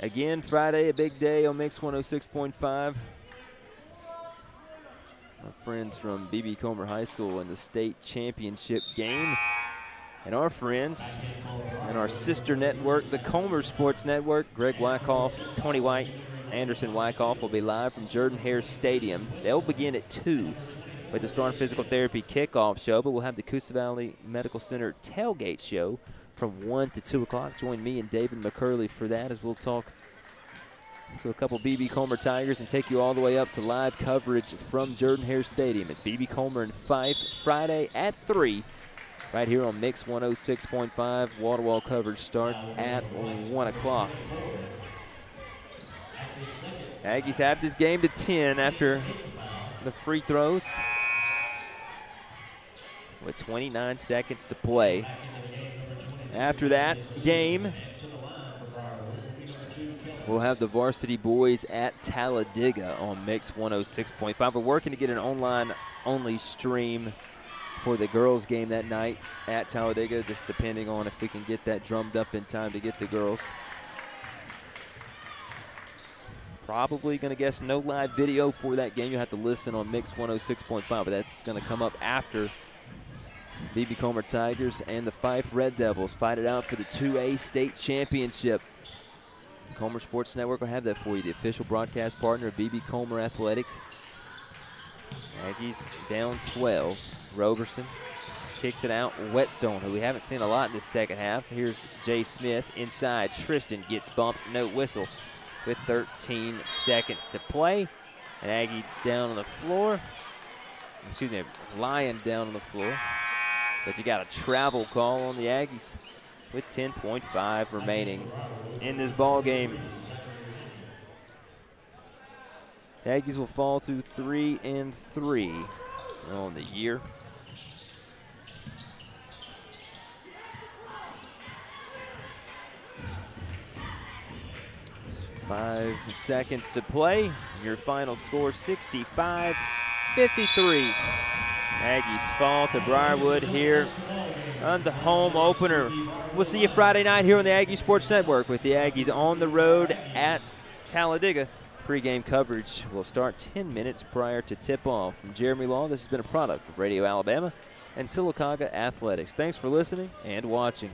Again, Friday, a big day on Mix 106.5. our friends from BB Comer High School in the state championship game. And our friends and our sister network, the Comer Sports Network, Greg Wyckoff, Tony White, Anderson Wyckoff will be live from Jordan Hare Stadium. They'll begin at 2 with the Storm Physical Therapy kickoff show, but we'll have the Coosa Valley Medical Center tailgate show from 1 to 2 o'clock. Join me and David McCurley for that as we'll talk to a couple BB Comer Tigers and take you all the way up to live coverage from Jordan Hare Stadium. It's BB Comer and Fyffe Friday at 3 right here on Mix 106.5. Water wall coverage starts at 1 o'clock. Aggies have this game to 10 after the free throws with 29 seconds to play. After that game, we'll have the varsity boys at Talladega on Mix 106.5. We're working to get an online only stream for the girls' game that night at Talladega, just depending on if we can get that drummed up in time to get the girls. Probably going to guess no live video for that game. You'll have to listen on Mix 106.5, but that's going to come up after BB Comer Tigers and the Fyffe Red Devils fight it out for the 2A state championship. Comer Sports Network will have that for you, the official broadcast partner of BB Comer Athletics. Aggies down 12. Roberson kicks it out. Whetstone, who we haven't seen a lot in this second half. Here's Jay Smith inside. Tristan gets bumped. No whistle with 13 seconds to play. And Aggie down on the floor. Excuse me, Lion down on the floor. But you got a travel call on the Aggies with 10.5 remaining in this ball game. The Aggies will fall to three and three on the year. Five seconds to play. Your final score 65 53. Aggies fall to Briarwood here on the home opener. We'll see you Friday night here on the Aggie Sports Network with the Aggies on the road at Talladega. Pre-game coverage will start 10 minutes prior to tip-off. From Jeremy Law, this has been a product of Radio Alabama and Sylacauga Athletics. Thanks for listening and watching.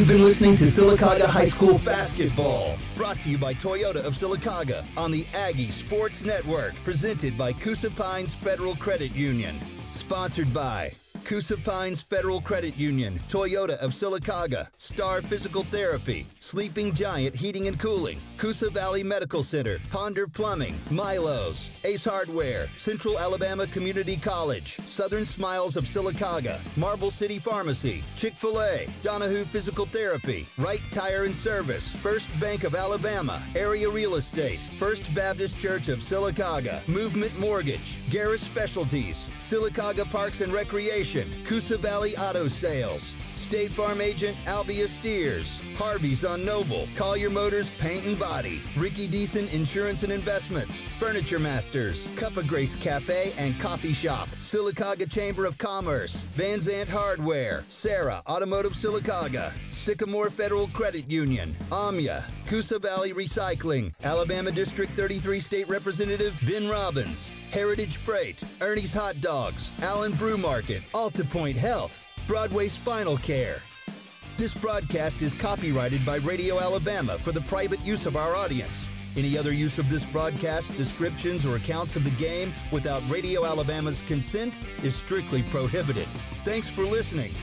You've been listening to Sylacauga High School basketball, brought to you by Toyota of Sylacauga on the Aggie Sports Network, presented by Coosa Pines Federal Credit Union, sponsored by Coosa Pines Federal Credit Union, Toyota of Sylacauga, Star Physical Therapy, Sleeping Giant Heating and Cooling, Coosa Valley Medical Center, Ponder Plumbing, Milo's, Ace Hardware, Central Alabama Community College, Southern Smiles of Sylacauga, Marble City Pharmacy, Chick-fil-A, Donahue Physical Therapy, Wright Tire and Service, First Bank of Alabama, Area Real Estate, First Baptist Church of Sylacauga, Movement Mortgage, Garris Specialties, Sylacauga Parks and Recreation, Coosa Valley Auto Sales, State Farm Agent Albia Steers, Harvey's on Noble, Collier Motors Paint and Body, Ricky Deason Insurance and Investments, Furniture Masters, Cup of Grace Cafe and Coffee Shop, Sylacauga Chamber of Commerce, Van Zant Hardware, Sarah Automotive Sylacauga, Sycamore Federal Credit Union, Amya, Coosa Valley Recycling, Alabama District 33 State Representative Ben Robbins, Heritage Freight, Ernie's Hot Dogs, Allen Brew Market, AltaPointe Health, Broadway Spinal Care. This broadcast is copyrighted by Radio Alabama for the private use of our audience. Any other use of this broadcast, descriptions, or accounts of the game without Radio Alabama's consent is strictly prohibited. Thanks for listening.